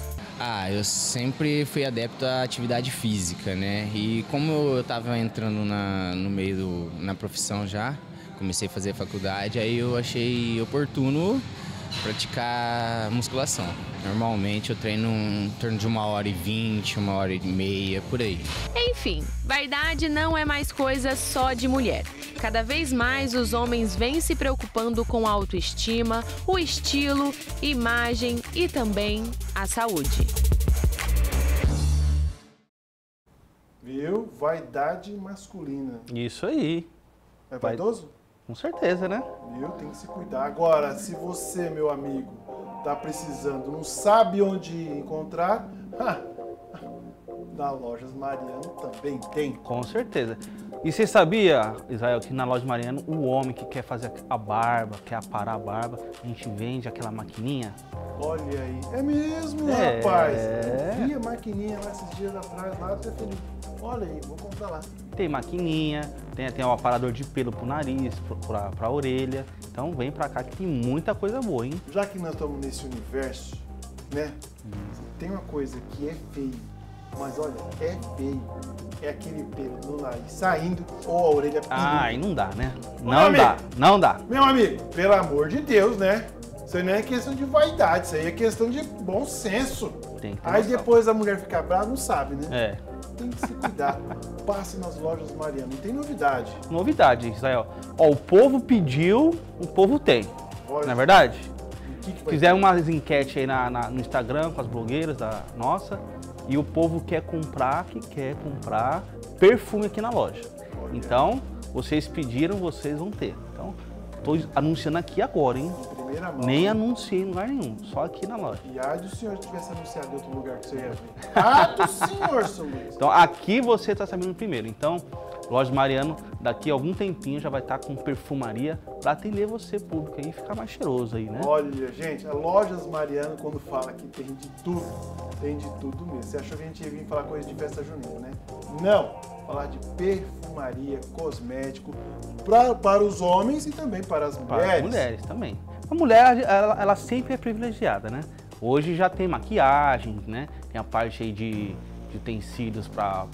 Ah, eu sempre fui adepto à atividade física, né? E como eu estava entrando na, no meio do, na profissão já, comecei a fazer faculdade, aí eu achei oportuno praticar musculação. Normalmente eu treino em torno de uma hora e vinte, uma hora e meia, por aí. Enfim, vaidade não é mais coisa só de mulher. Cada vez mais os homens vêm se preocupando com a autoestima, o estilo, imagem e também a saúde. Viu? Vaidade masculina. Isso aí. É vaidoso? Com certeza, né? Viu? Tem que se cuidar. Agora, se você, meu amigo, tá precisando, não sabe onde encontrar, da Lojas Mariano também tem. Com certeza. E você sabia, Israel, que na loja Mariano, o homem que quer fazer a barba, quer aparar a barba, a gente vende aquela maquininha? Olha aí. É mesmo, É. rapaz. Eu vi a maquininha lá esses dias atrás, lá até Felipe. Olha aí, vou comprar lá. Tem maquininha, tem, tem um aparador de pelo pro nariz, pro- pra, pra orelha. Então vem pra cá que tem muita coisa boa, hein? Já que nós estamos nesse universo, né? Tem uma coisa que é feio, mas olha, é feio. É aquele pelo no nariz saindo ou a orelha pindo. Ah, aí não dá, né? Não amigo. dá, não dá. Meu amigo, pelo amor de Deus, né? Isso aí não é questão de vaidade, isso aí é questão de bom senso. Tem que Aí depois a mulher fica brava, não sabe, né? É. Tem que se cuidar. Passe nas lojas Mariana, não tem novidade. Novidade, Israel. Ó, o povo pediu, o povo tem. Olha. Não é verdade? que que Fizeram umas enquetes aí na, na- no Instagram com as blogueiras da nossa. E o povo quer comprar, que quer comprar perfume aqui na loja. Então, vocês pediram, vocês vão ter. Então, tô anunciando aqui agora, hein? Primeira mão. Nem anunciei em lugar nenhum, só aqui na loja. E ai do senhor se tivesse anunciado em outro lugar que você ia ver. Ah, do senhor, seu Luiz. Então aqui você está sabendo primeiro. Então, Loja Mariano, daqui a algum tempinho já vai estar com perfumaria para atender você, público, aí e ficar mais cheiroso aí, né? Olha, gente, a Lojas Mariano, quando fala que tem de tudo, tem de tudo mesmo. Você achou que a gente ia vir falar coisa de festa junina, né? Não! Falar de perfumaria, cosmético, pra, para os homens e também para as mulheres. Para as mulheres também. A mulher, ela, ela sempre é privilegiada, né? Hoje já tem maquiagem, né? Tem a parte aí de, de utensílios para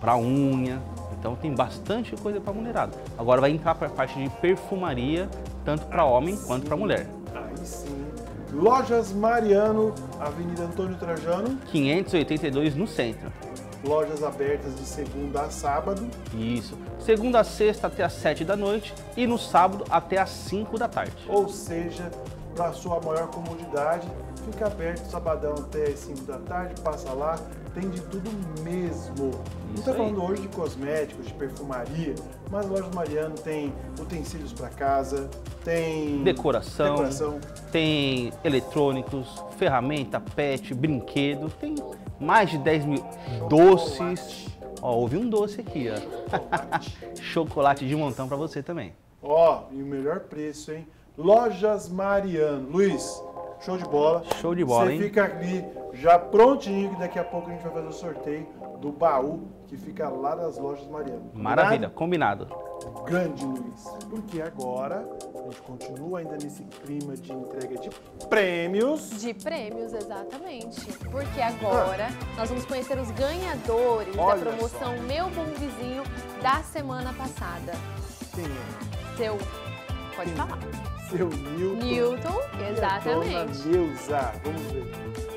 para unha. Então tem bastante coisa para mulherada. Agora vai entrar para a parte de perfumaria, tanto para homem quanto para mulher. Aí sim. Lojas Mariano, Avenida Antônio Trajano, 582 no centro. lojas abertas de segunda a sábado. Isso. Segunda a sexta até às 7 da noite e no sábado até às 5 da tarde. Ou seja, para sua maior comodidade, fica aberto sabadão até as 5 da tarde, passa lá, tem de tudo mesmo. Não Isso está aí. falando hoje de cosméticos, de perfumaria, mas a Loja Mariano tem utensílios para casa, tem Decoração, decoração. tem eletrônicos, ferramenta, pet, brinquedo, tem mais de 10 mil doces. Ó, houve um doce aqui, ó. Chocolate de montão para você também. Ó, e o melhor preço, hein? Lojas Mariano. Luiz, show de bola. Show de bola, Você hein? fica ali já prontinho, que daqui a pouco a gente vai fazer o sorteio do baú que fica lá das Lojas Mariano. Maravilha, combinado. Grande, Luiz. Porque agora a gente continua ainda nesse clima de entrega de prêmios. De prêmios, exatamente. Porque agora nós vamos conhecer os ganhadores Olha da promoção Meu Bom Vizinho da semana passada. Quem é? Seu. Pode falar. Seu Newton. Newton, e a exatamente. Dona Neuza. Vamos ver.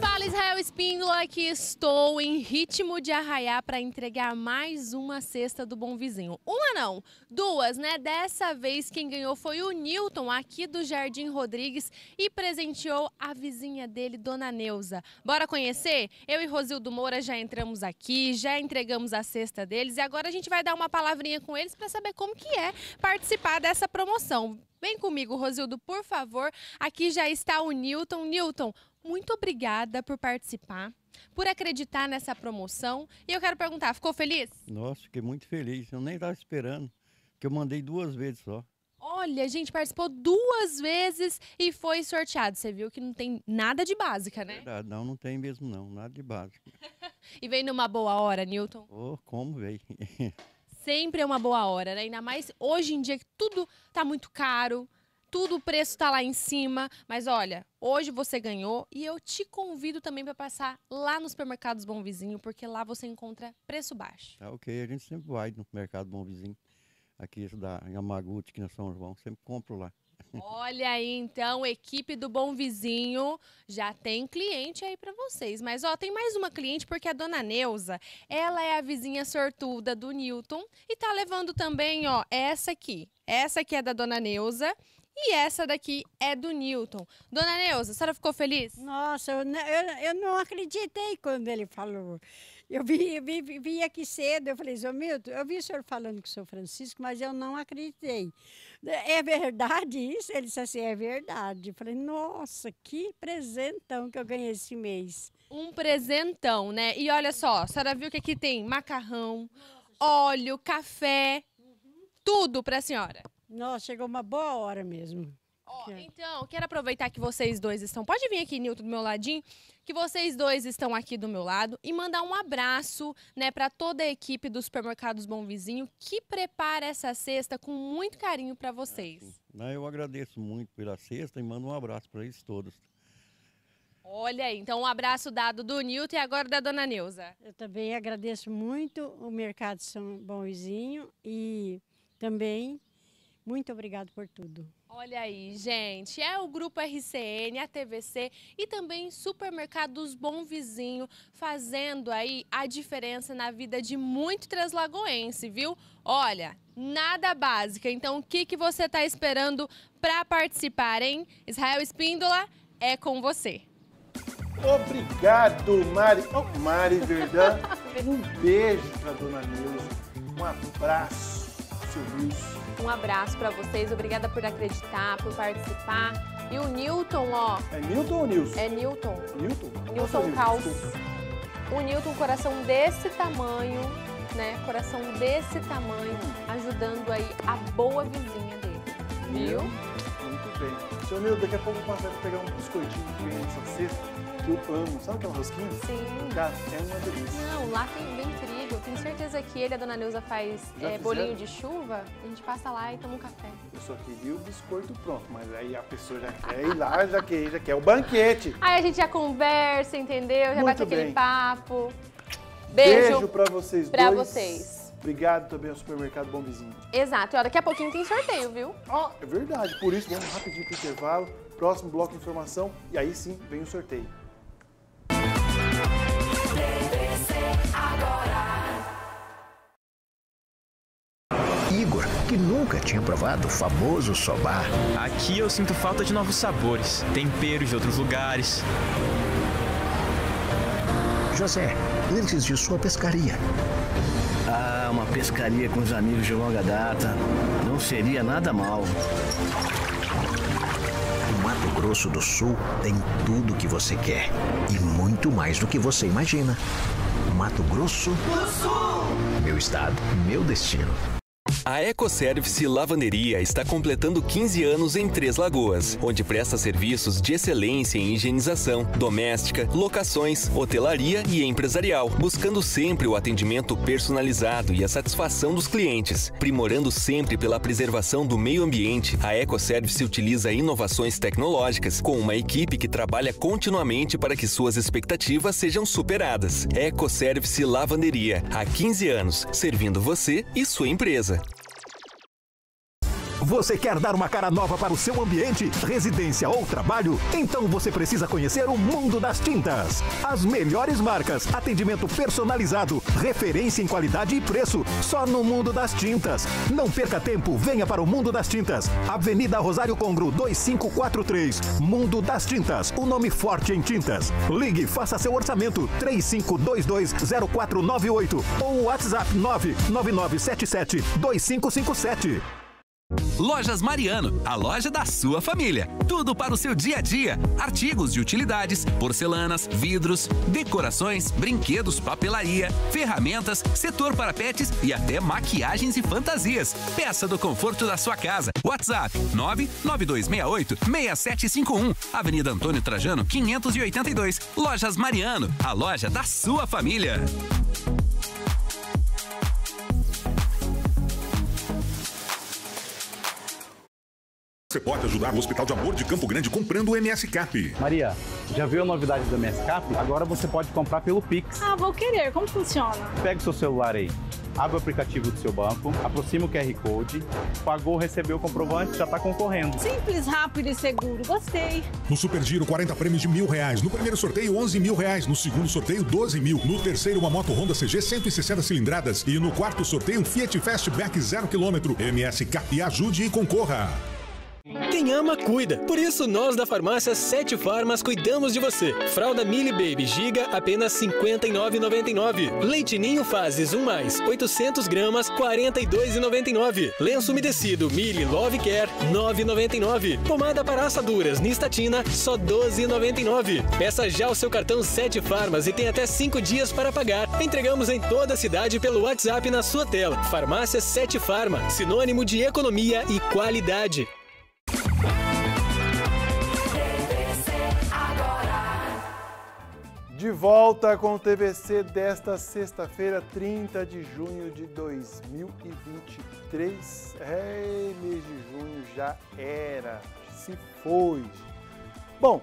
Fala Israel Espíndola, aqui estou em ritmo de arraiar para entregar mais uma cesta do Bom Vizinho. Uma não, duas, né? Dessa vez quem ganhou foi o Newton, aqui do Jardim Rodrigues, e presenteou a vizinha dele, Dona Neuza. Bora conhecer? Eu e Rosildo Moura já entramos aqui, já entregamos a cesta deles e agora a gente vai dar uma palavrinha com eles para saber como que é participar dessa promoção. Vem comigo, Rosildo, por favor. Aqui já está o Newton. Newton, muito obrigada por participar, por acreditar nessa promoção. E eu quero perguntar, ficou feliz? Nossa, fiquei muito feliz. Eu nem estava esperando, porque eu mandei duas vezes só. Olha, a gente participou duas vezes e foi sorteado. Você viu que não tem nada de básica, né? Verdade, não, não tem mesmo não, nada de básico. E veio numa boa hora, Newton. Oh, como veio? Sempre é uma boa hora, né? Ainda mais hoje em dia que tudo tá muito caro, tudo o preço tá lá em cima. Mas olha, hoje você ganhou e eu te convido também para passar lá nos supermercados Bom Vizinho, porque lá você encontra preço baixo. Tá ok, a gente sempre vai no Mercado Bom Vizinho, aqui esse da Yamaguchi, aqui na São João, sempre compro lá. Olha aí, então, equipe do Bom Vizinho já tem cliente aí pra vocês. Mas ó, tem mais uma cliente porque a dona Neuza, ela é a vizinha sortuda do Newton e tá levando também, ó, essa aqui. Essa aqui é da dona Neuza e essa daqui é do Newton. Dona Neuza, a senhora ficou feliz? Nossa, eu, não- eu, eu não acreditei quando ele falou. Eu vi, eu vi, vi- aqui cedo, eu falei, Zô Milton, eu vi o senhor falando com o senhor Francisco, mas eu não acreditei. É verdade isso? Ele disse assim, é verdade. Eu falei, nossa, que presentão que eu ganhei esse mês. Um presentão, né? E olha só, a senhora viu que aqui tem macarrão, óleo, café, tudo para a senhora. Nossa, chegou uma boa hora mesmo. Ó, então, quero aproveitar que vocês dois estão. Pode vir aqui, Nilton, do meu ladinho. Que vocês dois estão aqui do meu lado e mandar um abraço, né, para toda a equipe do Supermercados Bom Vizinho que prepara essa cesta com muito carinho para vocês. Eu agradeço muito pela cesta e mando um abraço para eles todos. Olha aí, então um abraço dado do Nilton e agora da dona Neuza. Eu também agradeço muito o Mercado São Bom Vizinho e também muito obrigado por tudo. Olha aí, gente, é o Grupo RCN, a TVC e também Supermercados Bom Vizinho fazendo aí a diferença na vida de muito translagoense, viu? Olha, nada básica, então o que, que você está esperando para participar, hein? Israel Espíndola, é com você. Obrigado, Mari. Oh, Mari Verdão. Um beijo para dona Neuza. Um abraço, seu Wilson. Um abraço para vocês, obrigada por acreditar, por participar. E o Newton, ó. É Newton ou Nilson? É Newton. Newton? Newton Caos. O Newton, coração desse tamanho, né? Coração desse tamanho, ajudando aí a boa vizinha dele. Viu? Muito bem. Seu Nilton, daqui a pouco eu posso pegar um biscoitinho que vem nessa cesta, que eu amo. Sabe aquela rosquinha? Sim. Cara, é uma delícia. Não, lá tem bem trigo. Tenho certeza que ele a dona Neuza faz é, bolinho de chuva. A gente passa lá e toma um café. Eu só queria o biscoito pronto, mas aí a pessoa já quer ir lá, já quer, já quer o banquete. Aí a gente já conversa, entendeu? Já Muito bate aquele bem. papo. Beijo. Beijo pra vocês pra dois. vocês. Obrigado também ao Supermercado Bom Vizinho. Exato. E ó, daqui a pouquinho tem sorteio, viu? É verdade, por isso vamos rapidinho pro intervalo. Próximo bloco de informação e aí sim vem o sorteio. Que nunca tinha provado o famoso sobar. Aqui eu sinto falta de novos sabores, temperos de outros lugares. José, antes de sua pescaria. Ah, uma pescaria com os amigos de longa data. Não seria nada mal. O Mato Grosso do Sul tem tudo o que você quer. E muito mais do que você imagina. Mato Grosso Do Sul. Meu estado, meu destino. A EcoService Lavanderia está completando 15 anos em Três Lagoas, onde presta serviços de excelência em higienização, doméstica, locações, hotelaria e empresarial, buscando sempre o atendimento personalizado e a satisfação dos clientes. Primorando sempre pela preservação do meio ambiente, a EcoService utiliza inovações tecnológicas com uma equipe que trabalha continuamente para que suas expectativas sejam superadas. EcoService Lavanderia, há 15 anos, servindo você e sua empresa. Você quer dar uma cara nova para o seu ambiente, residência ou trabalho? Então você precisa conhecer o mundo das tintas. As melhores marcas, atendimento personalizado, referência em qualidade e preço, só no mundo das tintas. Não perca tempo, venha para o mundo das tintas. Avenida Rosário Congro 2543. Mundo das Tintas, o nome forte em tintas. Ligue, faça seu orçamento 35220498 ou WhatsApp 99977 2557. Lojas Mariano, a loja da sua família. Tudo para o seu dia a dia: artigos de utilidades, porcelanas, vidros, decorações, brinquedos, papelaria, ferramentas, setor para pets e até maquiagens e fantasias. Peça do conforto da sua casa. WhatsApp 99268 6751, Avenida Antônio Trajano 582. Lojas Mariano, a loja da sua família. Você pode ajudar o Hospital de Amor de Campo Grande comprando o MS Cap. Maria, já viu a novidade do MSCap? Agora você pode comprar pelo Pix. Ah, vou querer. Como funciona? Pega o seu celular aí, abre o aplicativo do seu banco, aproxima o QR Code, pagou, recebeu o comprovante, já está concorrendo. Simples, rápido e seguro. Gostei. No Super Giro, 40 prêmios de mil reais. No primeiro sorteio, 11 mil reais. No segundo sorteio, 12 mil. No terceiro, uma moto Honda CG 160 cilindradas. E no quarto sorteio, um Fiat Fastback 0 km. MS Cap. Ajude e concorra. Quem ama, cuida. Por isso, nós da farmácia Sete Farmas cuidamos de você. Fralda Mili Baby Giga, apenas R$ 59,99. Leite Ninho Fases 1 mais, 800 gramas, R$ 42,99. Lenço umedecido Mili Love Care, R$ 9,99. Pomada para assaduras Nistatina, só R$ 12,99. Peça já o seu cartão Sete Farmas e tem até 5 dias para pagar. Entregamos em toda a cidade pelo WhatsApp na sua tela. Farmácia Sete Farma, sinônimo de economia e qualidade. De volta com o TVC desta sexta-feira, 30 de junho de 2023. É, mês de junho já era, se foi. Bom,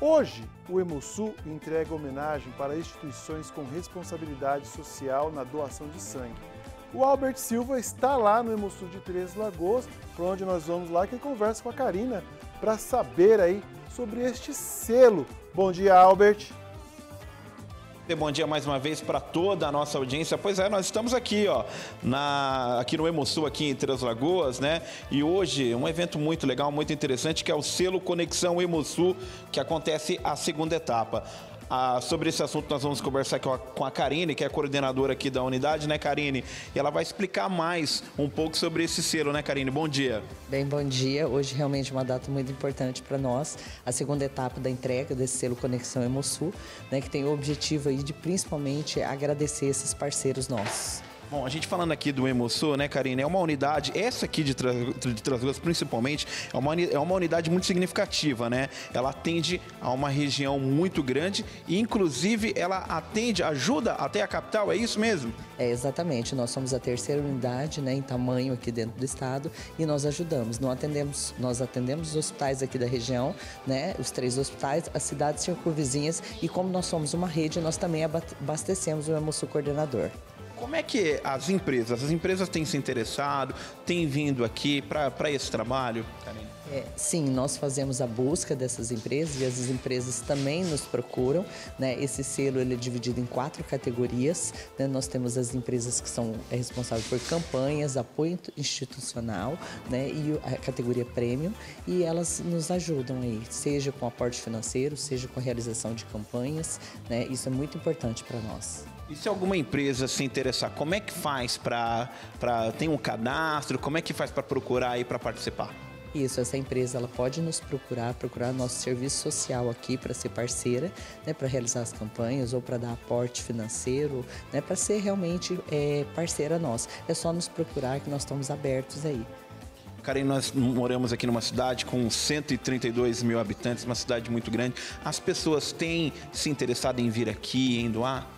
hoje o Hemosul entrega homenagem para instituições com responsabilidade social na doação de sangue. O Albert Silva está lá no Hemosul de Três Lagoas, para onde nós vamos lá, que conversa com a Karina para saber aí sobre este selo. Bom dia, Albert. Bom dia mais uma vez para toda a nossa audiência. Pois é, nós estamos aqui, ó, na, aqui no Hemosul, aqui em Três Lagoas, né? E hoje um evento muito legal, muito interessante, que é o selo Conexão Hemosul, que acontece a segunda etapa. Ah, sobre esse assunto nós vamos conversar com a, com a Karine, que é a coordenadora aqui da unidade, né, Karine? E ela vai explicar mais um pouco sobre esse selo, né, Karine? Bom dia. Bem, bom dia. Hoje realmente é uma data muito importante para nós, a segunda etapa da entrega desse selo Conexão Hemosul, né, que tem o objetivo aí de principalmente agradecer esses parceiros nossos. Bom, a gente falando aqui do Hemosul, né, Karine, é uma unidade, essa aqui de, Tra de principalmente, é uma, é uma unidade muito significativa, né? Ela atende a uma região muito grande e, inclusive, ela atende, ajuda até a capital, é isso mesmo? É, exatamente. Nós somos a terceira unidade, né, em tamanho aqui dentro do estado e nós ajudamos. Nós atendemos, nós atendemos os hospitais aqui da região, né, os três hospitais, as cidades circunvizinhas e como nós somos uma rede, nós também abastecemos o Hemosul Coordenador. Como é que as empresas, as empresas têm se interessado, têm vindo aqui para esse trabalho? É, sim, nós fazemos a busca dessas empresas e as empresas também nos procuram. Né? Esse selo ele é dividido em quatro categorias. Né? Nós temos as empresas que são é, responsáveis por campanhas, apoio institucional né? e a categoria premium. E elas nos ajudam aí, seja com aporte financeiro, seja com a realização de campanhas. Né? Isso é muito importante para nós. E se alguma empresa se interessar, como é que faz para. Tem um cadastro? Como é que faz para procurar aí para participar? Isso, essa empresa ela pode nos procurar, procurar nosso serviço social aqui para ser parceira, né, para realizar as campanhas ou para dar aporte financeiro, né, para ser realmente é, parceira nossa. É só nos procurar que nós estamos abertos aí. Karen, nós moramos aqui numa cidade com 132 mil habitantes, uma cidade muito grande. As pessoas têm se interessado em vir aqui, em doar?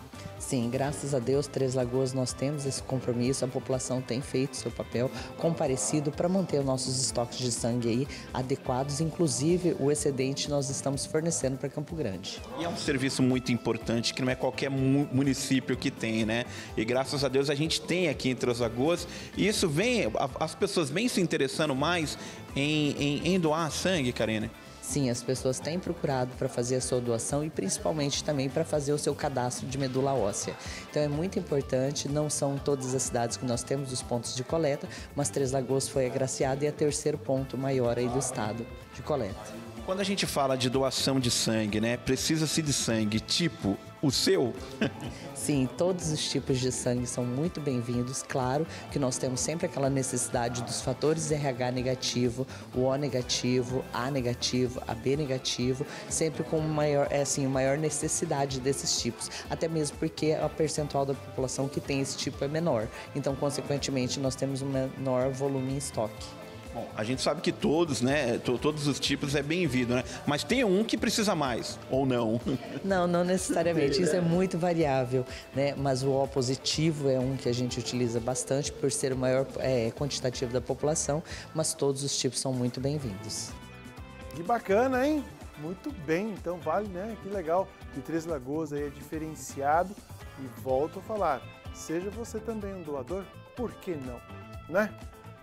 Sim, graças a Deus, Três Lagoas, nós temos esse compromisso, a população tem feito seu papel comparecido para manter os nossos estoques de sangue aí adequados, inclusive o excedente nós estamos fornecendo para Campo Grande. E é um serviço muito importante que não é qualquer município que tem, né? E graças a Deus a gente tem aqui em Três Lagoas e isso vem, as pessoas vêm se interessando mais em, em, em doar sangue, Karine. Sim, as pessoas têm procurado para fazer a sua doação e principalmente também para fazer o seu cadastro de medula óssea. Então é muito importante, não são todas as cidades que nós temos os pontos de coleta, mas Três Lagoas foi agraciada e é o terceiro ponto maior aí do estado de coleta. Quando a gente fala de doação de sangue, né? Precisa-se de sangue tipo o seu? Sim, todos os tipos de sangue são muito bem-vindos. Claro que nós temos sempre aquela necessidade dos fatores RH negativo, o O negativo, A negativo, AB negativo, sempre com maior, é assim, maior necessidade desses tipos. Até mesmo porque a percentual da população que tem esse tipo é menor. Então, consequentemente, nós temos um menor volume em estoque. Bom, a gente sabe que todos, né, todos os tipos é bem-vindo, né? Mas tem um que precisa mais, ou não? Não, não necessariamente. Isso é muito variável, né? Mas o O positivo é um que a gente utiliza bastante por ser o maior é, quantitativo da população, mas todos os tipos são muito bem-vindos. Que bacana, hein? Muito bem, então vale, né? Que legal. De Três Lagoas aí é diferenciado e volto a falar, seja você também um doador, por que não, né?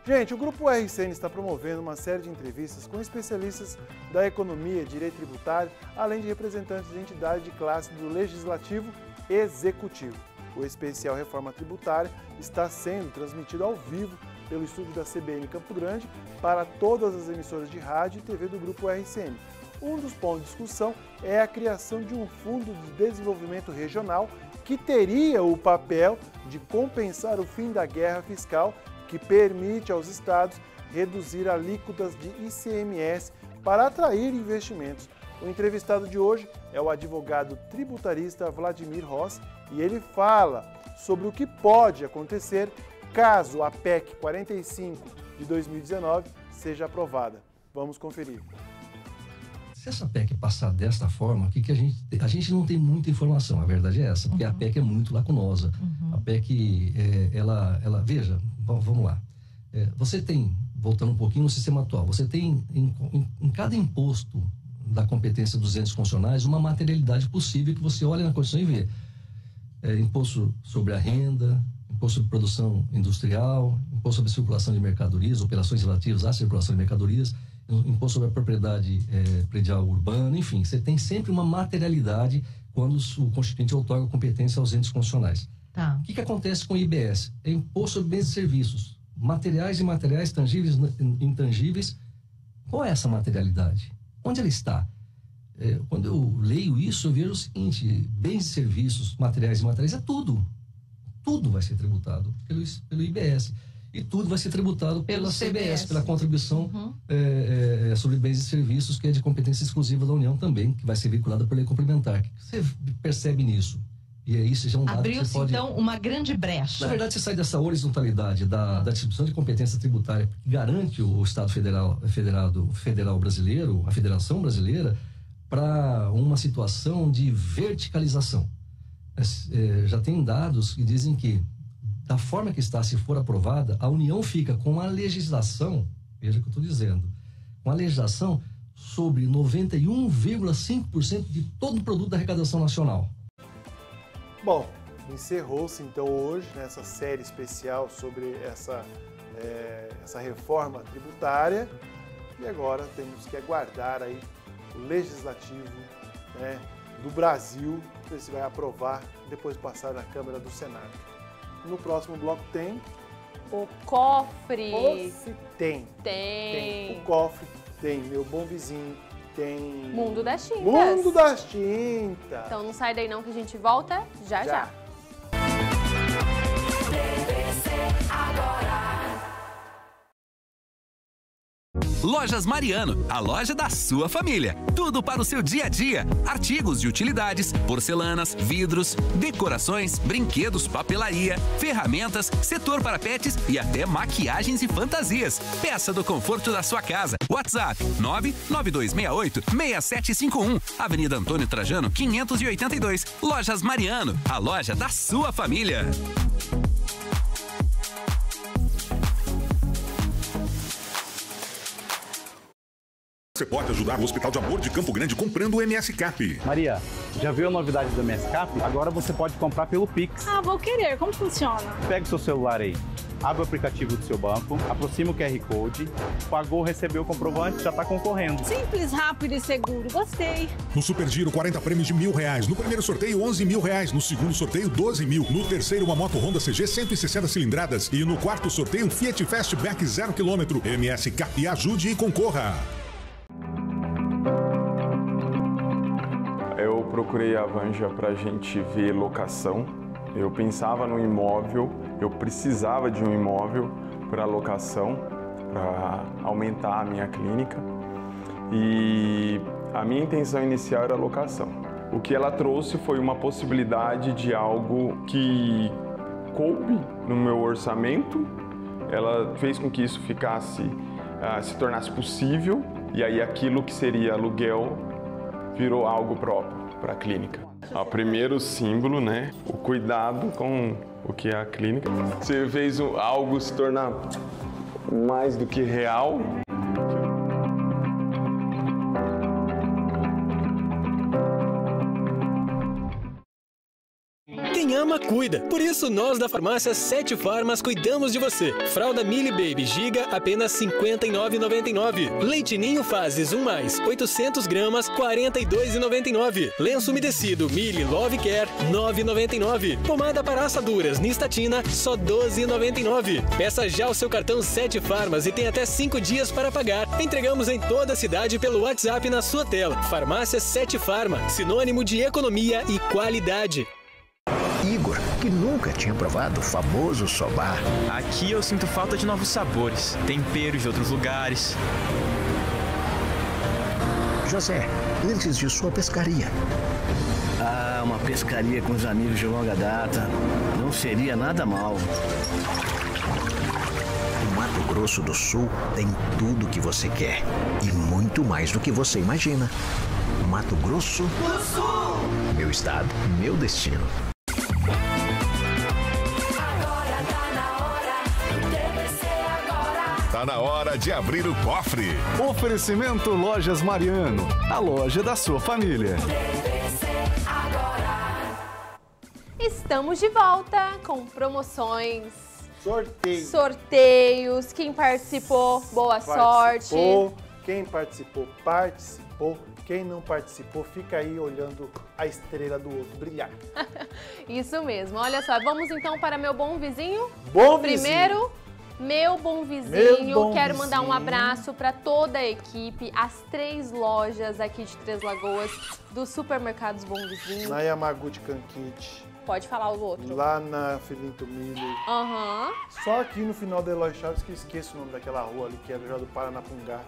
Gente, o Grupo RCN está promovendo uma série de entrevistas com especialistas da economia, direito tributário, além de representantes de entidades de classe do Legislativo Executivo. O especial Reforma Tributária está sendo transmitido ao vivo pelo estúdio da CBN Campo Grande para todas as emissoras de rádio e TV do Grupo RCN. Um dos pontos de discussão é a criação de um fundo de desenvolvimento regional que teria o papel de compensar o fim da guerra fiscal que permite aos estados reduzir alíquotas de ICMS para atrair investimentos. O entrevistado de hoje é o advogado tributarista Vladimir Ross e ele fala sobre o que pode acontecer caso a PEC 45 de 2019 seja aprovada. Vamos conferir. Se essa PEC passar desta forma, o que, que a gente a gente não tem muita informação, a verdade é essa, porque uhum. a PEC é muito lacunosa. Uhum. A PEC, é, ela, ela, veja, vamos lá. É, você tem, voltando um pouquinho no sistema atual, você tem em, em, em cada imposto da competência dos entes funcionais uma materialidade possível que você olha na Constituição e vê. É, imposto sobre a renda, imposto sobre produção industrial, imposto sobre circulação de mercadorias, operações relativas à circulação de mercadorias, imposto sobre a propriedade é, predial urbana, enfim, você tem sempre uma materialidade quando o Constituinte outorga competência aos entes constitucionais. Tá. O que, que acontece com o IBS? É imposto sobre bens e serviços, materiais e materiais, tangíveis e intangíveis. Qual é essa materialidade? Onde ela está? É, quando eu leio isso, eu vejo o seguinte: bens e serviços, materiais e materiais, é tudo. Tudo vai ser tributado pelo, pelo IBS e tudo vai ser tributado pela CBS, CBS pela contribuição uhum. é, é, sobre bens e serviços, que é de competência exclusiva da União também, que vai ser vinculada por lei complementar. O que você percebe nisso? E é isso já é um dado Abriu-se, pode... então, uma grande brecha. Na verdade, você sai dessa horizontalidade da, da distribuição de competência tributária que garante o Estado federal, federado, federal brasileiro, a Federação Brasileira, para uma situação de verticalização. É, já tem dados que dizem que da forma que está, se for aprovada, a União fica com a legislação, veja o que eu estou dizendo, com a legislação sobre 91,5% de todo o produto da arrecadação nacional. Bom, encerrou-se então hoje nessa série especial sobre essa, é, essa reforma tributária e agora temos que aguardar aí o legislativo né, do Brasil, ver se vai aprovar depois passar na Câmara do Senado. No próximo bloco tem. O cofre. Ou se tem. Tem. Tem. O cofre tem. Meu bom vizinho tem. Mundo das Tintas. Mundo das Tintas. Então não sai daí não que a gente volta já já. já. Lojas Mariano, a loja da sua família. Tudo para o seu dia a dia: artigos de utilidades, porcelanas, vidros, decorações, brinquedos, papelaria, ferramentas, setor para pets e até maquiagens e fantasias. Peça do conforto da sua casa. WhatsApp 99268 6751. Avenida Antônio Trajano, 582. Lojas Mariano, a loja da sua família. Você pode ajudar o Hospital de Amor de Campo Grande comprando o MS Cap. Maria, já viu a novidade do MS Cap? Agora você pode comprar pelo Pix. Ah, vou querer. Como funciona? Pega o seu celular aí, abre o aplicativo do seu banco, aproxima o QR Code, pagou, recebeu o comprovante, já está concorrendo. Simples, rápido e seguro. Gostei. No Super Giro, 40 prêmios de mil reais. No primeiro sorteio, 11 mil reais. No segundo sorteio, 12 mil. No terceiro, uma moto Honda CG 160 cilindradas. E no quarto sorteio, um Fiat Fastback 0 km. MS Cap, ajude e concorra. Procurei a Vanja para a gente ver locação. Eu pensava no imóvel, eu precisava de um imóvel para locação, para aumentar a minha clínica. E a minha intenção inicial era locação. O que ela trouxe foi uma possibilidade de algo que coube no meu orçamento. Ela fez com que isso ficasse, uh, se tornasse possível e aí aquilo que seria aluguel virou algo próprio para a clínica. O primeiro símbolo, né? O cuidado com o que é a clínica. Você fez algo se tornar mais do que real. Ama, cuida. Por isso, nós da farmácia Sete Farmas cuidamos de você. Fralda Mili Baby Giga, apenas R$ 59,99. Leite Ninho Fases 1 mais, 800 gramas, R$ 42,99. Lenço umedecido Mili Love Care, R$ 9,99. Pomada para assaduras Nistatina, só R$ 12,99. Peça já o seu cartão Sete Farmas e tem até 5 dias para pagar. Entregamos em toda a cidade pelo WhatsApp na sua tela. Farmácia Sete Farma, sinônimo de economia e qualidade. Igor, que nunca tinha provado o famoso sobar. Aqui eu sinto falta de novos sabores, temperos de outros lugares. José, antes de sua pescaria. Ah, uma pescaria com os amigos de longa data. Não seria nada mal. O Mato Grosso do Sul tem tudo o que você quer e muito mais do que você imagina. Mato Grosso do Sul. Meu estado, meu destino. Tá na hora de abrir o cofre. Oferecimento Lojas Mariano, a loja da sua família. Estamos de volta com promoções, Sorteio. sorteios. Quem participou, boa sorte. Participou. Quem participou, participou. Quem não participou, fica aí olhando a estrela do outro brilhar. Isso mesmo. Olha só, vamos então para meu bom vizinho. Bom Primeiro, meu bom vizinho. Meu bom Quero mandar um abraço para toda a equipe, as três lojas aqui de Três Lagoas dos supermercados Bom Vizinho. Na Yamaguchi Kankit, Pode falar o outro. lá na Filinto Miller. Aham. Só aqui no final da Eloy Chaves que eu esqueço o nome daquela rua ali, que era já do Paranapungá.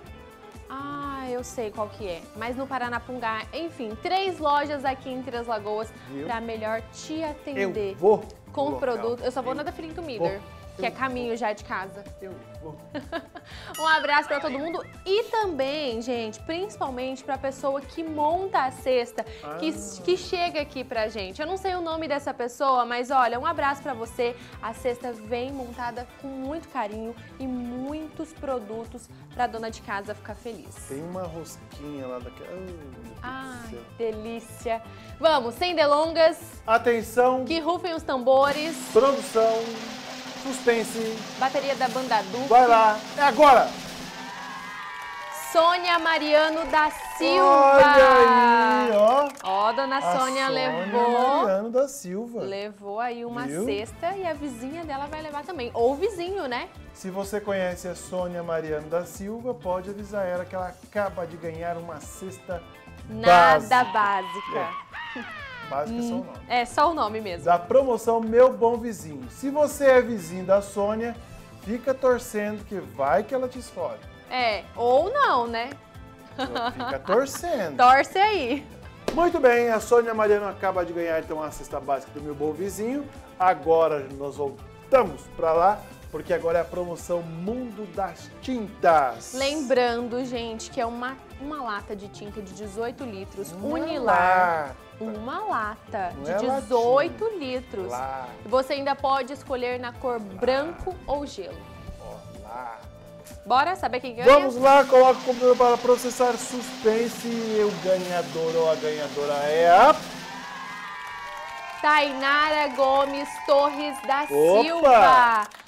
Ah, eu sei qual que é. Mas no Paranapungá, enfim, três lojas aqui em Três Lagoas para melhor te atender. Eu vou com o produto. Eu só vou na da Filinto Miller, vou. Que é caminho já de casa. Eu vou. Um abraço para todo mundo e também, gente, principalmente para a pessoa que monta a cesta, que, Ah. que chega aqui pra gente. Eu não sei o nome dessa pessoa, mas olha, um abraço para você. A cesta vem montada com muito carinho e muitos produtos para dona de casa ficar feliz. Tem uma rosquinha lá daquela. Ai, céu. delícia. Vamos, sem delongas. Atenção. Que rufem os tambores. Produção. Suspense. Bateria da banda Duque. Vai lá. É agora. Sônia Mariano da Silva. Olha aí, ó. Ó, dona A Sônia, Sônia levou. Mariano da Silva. Levou aí uma Viu? cesta e a vizinha dela vai levar também. Ou o vizinho, né? Se você conhece a Sônia Mariano da Silva, pode avisar ela que ela acaba de ganhar uma cesta Nada básica. básica. Básica é só o Hum, nome. É só o nome mesmo. Da promoção Meu Bom Vizinho. Se você é vizinho da Sônia, fica torcendo que vai que ela te escolhe. É, ou não, né? Fica torcendo. Torce aí. Muito bem, a Sônia Mariano acaba de ganhar então a cesta básica do Meu Bom Vizinho. Agora nós voltamos para lá, porque agora é a promoção Mundo das Tintas. Lembrando, gente, que é uma, uma lata de tinta de 18 litros, Uma unilar. Uma lata Não de é 18 litros. Lata. E você ainda pode escolher na cor branco ou gelo. Lá. Bora saber quem ganha? Vamos lá, coloca o computador para processar suspense. E o ganhador ou a ganhadora é a. Tainara Gomes Torres da Opa! Silva.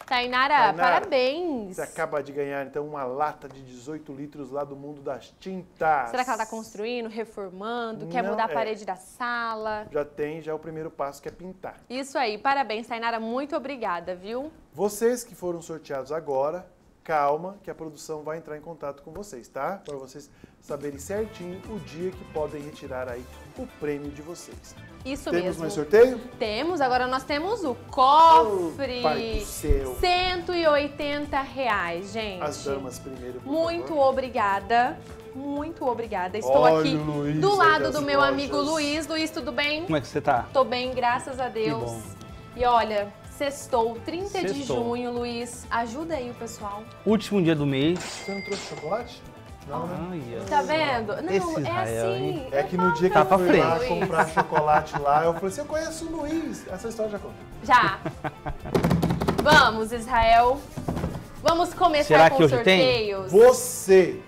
Tainara, Tainara, parabéns. Você acaba de ganhar então uma lata de 18 litros lá do mundo das tintas. Será que ela está construindo, reformando, quer Não, mudar a é. parede da sala? Já tem já o primeiro passo que é pintar. Isso aí, parabéns, Tainara. Muito obrigada, viu? Vocês que foram sorteados agora, calma que a produção vai entrar em contato com vocês, tá? Para vocês saberem certinho o dia que podem retirar aí o prêmio de vocês. Isso Temos mesmo. mais sorteio? Temos, agora nós temos o cofre. Oh, pai do céu. 180 reais, gente. As damas primeiro. por Muito favor. obrigada. Muito obrigada. Estou Olha aqui Luiz do lado do meu lojas. amigo Luiz. Luiz, tudo bem? Como é que você tá? Tô bem, graças a Deus. bom. E olha, sextou, 30 de Sextou. junho, Luiz. Ajuda aí o pessoal. Último dia do mês. Você não trouxe chocolate? Não, né? Tá vendo? Não, Esse é Israel, assim. hein? É que no dia que Tá eu fui lá frente. comprar chocolate lá, eu falei assim, eu conheço o Luiz. Essa história já conta. Já. Vamos, Israel. Vamos começar Será com que hoje tem? sorteios. Você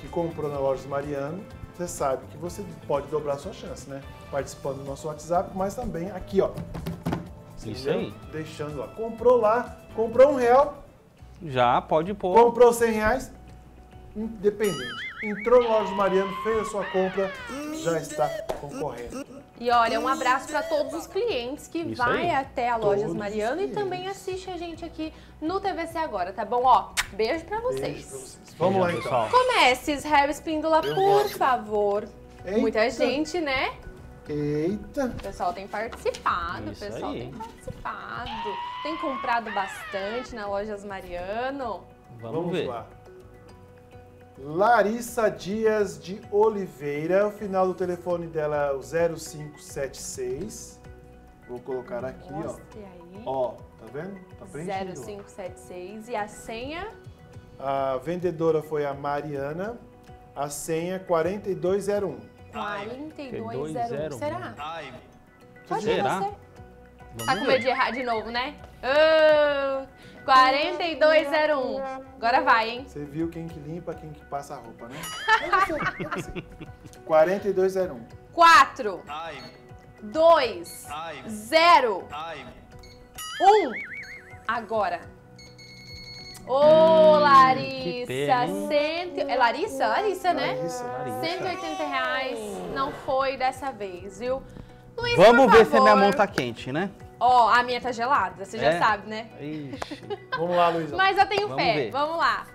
que comprou na loja do Mariano, você sabe que você pode dobrar sua chance, né? Participando do nosso WhatsApp, mas também aqui, ó. Isso entendeu? aí. Deixando lá. Comprou lá, comprou um real, Já pode pôr. comprou 100 reais, independente. Entrou no Lojas Mariano, fez a sua compra, já está concorrendo. E olha, um abraço para todos os clientes que Isso vai aí. até a Lojas Todos os Mariano e também assiste a gente aqui no TVC Agora, tá bom? Ó, beijo para vocês. Vamos lá, então. Comece, Israel Espíndola, Eu por vou. favor. Eita. Muita gente, né? Eita. O pessoal tem participado, Isso o pessoal aí. tem participado. Tem comprado bastante na Lojas Mariano. Vamos, ver. lá. Larissa Dias de Oliveira, o final do telefone dela é o 0576. Vou colocar aqui, Mostre aí. ó. Ó, tá vendo? Tá preenchido. 0576 e a senha A vendedora foi a Mariana, a senha 4201. 4201. Será? Pode Será? ser você. Tá com medo de errar de novo, né? Ô, 4201. Agora vai, hein? Você viu quem que limpa, quem que passa a roupa, né? 4201. 4, 2, 0, 1. Agora. Ô, Larissa, pena, hein? cento... É Larissa? Larissa, né? Larissa, Larissa. 180 reais não foi dessa vez, viu? Luiz, Vamos por ver se a minha mão tá quente, né? Ó, a minha tá gelada, você já É? sabe, né? Ixi. Vamos lá, Luizão. Mas eu tenho Vamos fé. ver. Vamos lá.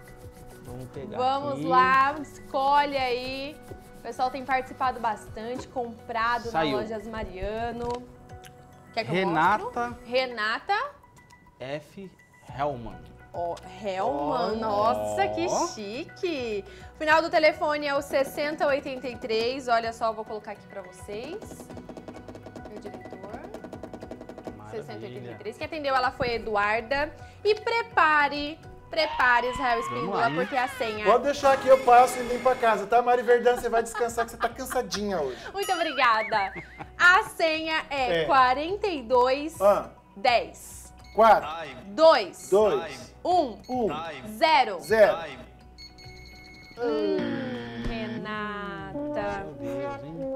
Vamos pegar Vamos aqui. lá, escolhe aí. O pessoal tem participado bastante, comprado Saiu. na Lojas Mariano. Quer que eu Renata. Renata. F. Hellman. Ó, Hellman, Ó. nossa, que chique. O final do telefone é o 6083. Olha só, eu vou colocar aqui pra vocês. Meu diretor. 6083. Quem atendeu ela foi a Eduarda. E prepare, prepare Israel Espíndola, hein? porque a senha... Pode deixar que eu passo e limpo a casa, tá? Mari Verdão, você vai descansar que você tá cansadinha hoje. Muito obrigada. A senha é, É. 42 Ah. 10 4, 2 2, 1 1, 0 0. Hum, Renata.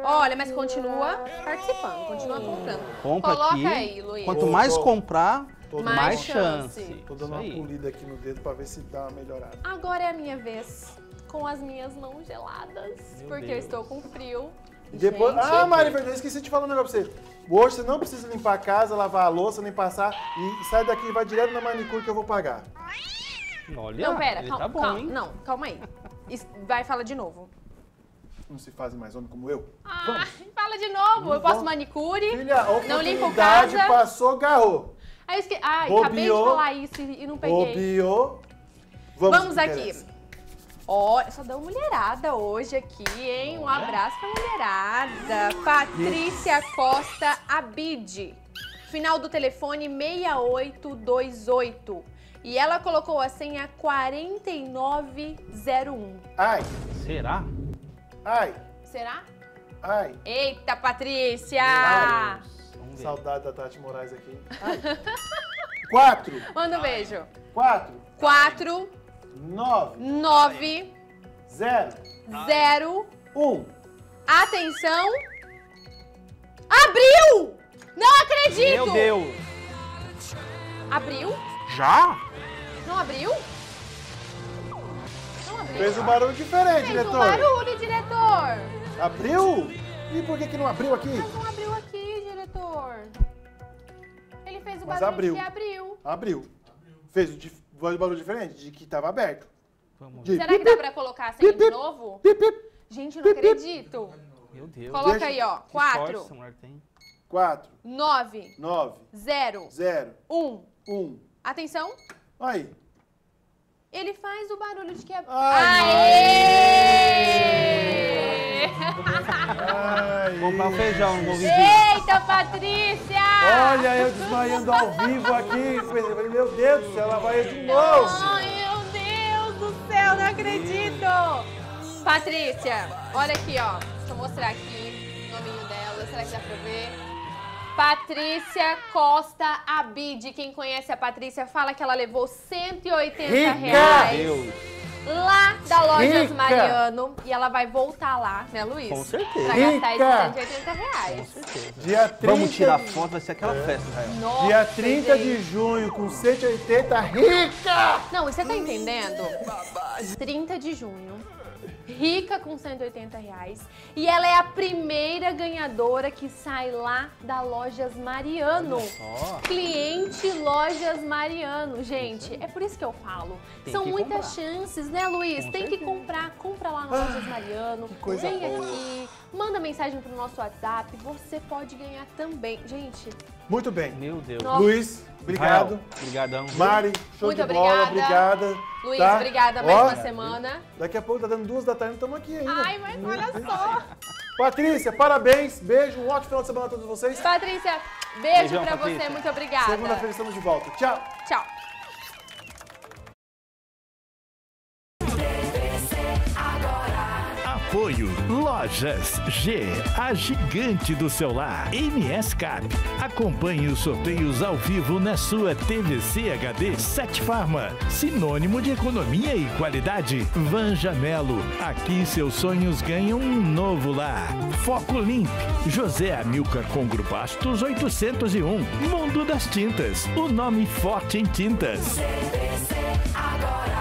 Olha, mas continua participando, continua comprando. Compra Coloca aqui. aí, Luiz. Quanto mais comprar, mais, Mais chance. chance. Tô dando uma polida aqui no dedo pra ver se dá uma melhorada. Agora é a minha vez. Com as minhas mãos geladas. Meu porque eu Deus. estou com frio. Depois... Gente. Ah, Mari Verdão, esqueci de falar um negócio pra você. Hoje você não precisa limpar a casa, lavar a louça, nem passar. E sai daqui e vai direto na manicure que eu vou pagar. Olha, Não, pera, ele calma, tá bom, calma. hein? Não, calma aí. Vai, fala de novo. Não se fazem mais homem como eu. Ah, fala de novo. Eu posso manicure, Filha, não limpo casa. passou, garrou. Aí eu esque... Ai, acabei de falar isso e não peguei. Bobeou. Vamos, Vamos, aqui. interessa. Ó, só deu mulherada hoje aqui, hein? Um abraço pra mulherada. Patrícia Costa Abide. Final do telefone 6828. E ela colocou a senha 4901. Ai, Será? Ai, Será? ai. Eita, Patrícia! Ai. Saudade da Tati Moraes aqui. Ai. Quatro, Manda um beijo. quatro, 4, nove, 9, zero, 0. um. Atenção! Abriu! Não acredito! Meu Deus. Abriu? Já? Não abriu? Fez um barulho diferente, Fez diretor. um barulho, diretor. Abriu? E por que, que não abriu aqui? Mas não abriu aqui, diretor. Ele fez o Mas barulho abriu. que abriu. Abriu. Fez o barulho diferente, de que estava aberto. De Será que dá pra colocar a senha de novo? Gente, eu não acredito. Meu Deus. Coloca Deixa- aí, ó. Que sorte 4, essa mulher tem. Quatro, 9, nove, 0, zero, 1. um. Atenção. Aí. Ele faz o barulho de que abriu. Ai, Aê! Comprar um feijão vizinho. Eita, Patrícia! Olha eu desmaiando ao vivo aqui. Meu Deus do céu, ela vai de novo. Ai, meu Deus do céu, não acredito! Patrícia, olha aqui, ó. Deixa eu mostrar aqui o nominho dela. Será que dá pra ver? Patrícia Costa Abide. Quem conhece a Patrícia fala que ela levou 180 Rica! reais. Deus. lá da Lojas Rica. Mariano. E ela vai voltar lá, né, Luiz? Com certeza. Pra gastar esses 180 reais. Dia 30 Vamos tirar de- foto, vai ser aquela festa, Israel. Nossa, Dia 30 gente. de junho, com 180, rica! Não, e você tá entendendo? 30 de junho. Rica com 180 reais. E ela é a primeira ganhadora que sai lá da Lojas Mariano. Cliente Lojas Mariano. Gente, é por isso que eu falo. Tem São que muitas comprar. chances, né, Luiz? Com Tem que comprar. Compra lá na Lojas Mariano. coisa Vem boa. aqui. Manda mensagem pro nosso WhatsApp. Você pode ganhar também. Gente, Muito bem. Meu Deus. Nossa. Luiz, obrigado. Obrigadão. Mari, show Muito de bola, obrigada. obrigada. Luiz, tá? obrigada mais Ó, uma semana. Daqui a pouco tá dando duas da tarde, estamos aqui ainda. Ai, mas olha só. Patrícia, parabéns, beijo, um ótimo final de semana a todos vocês. Patrícia, beijo Beijão, pra Patrícia. você. Muito obrigada. Segunda-feira estamos de volta. Tchau. Tchau. Apoio Lojas G, a gigante do celular. MS Cap. Acompanhe os sorteios ao vivo na sua TVC HD 7 Farma. Sinônimo de economia e qualidade. Van Janelo. Aqui seus sonhos ganham um novo lar. Foco Limp. José Amilcar Congro Bastos 801. Mundo das Tintas. O nome forte em tintas. agora.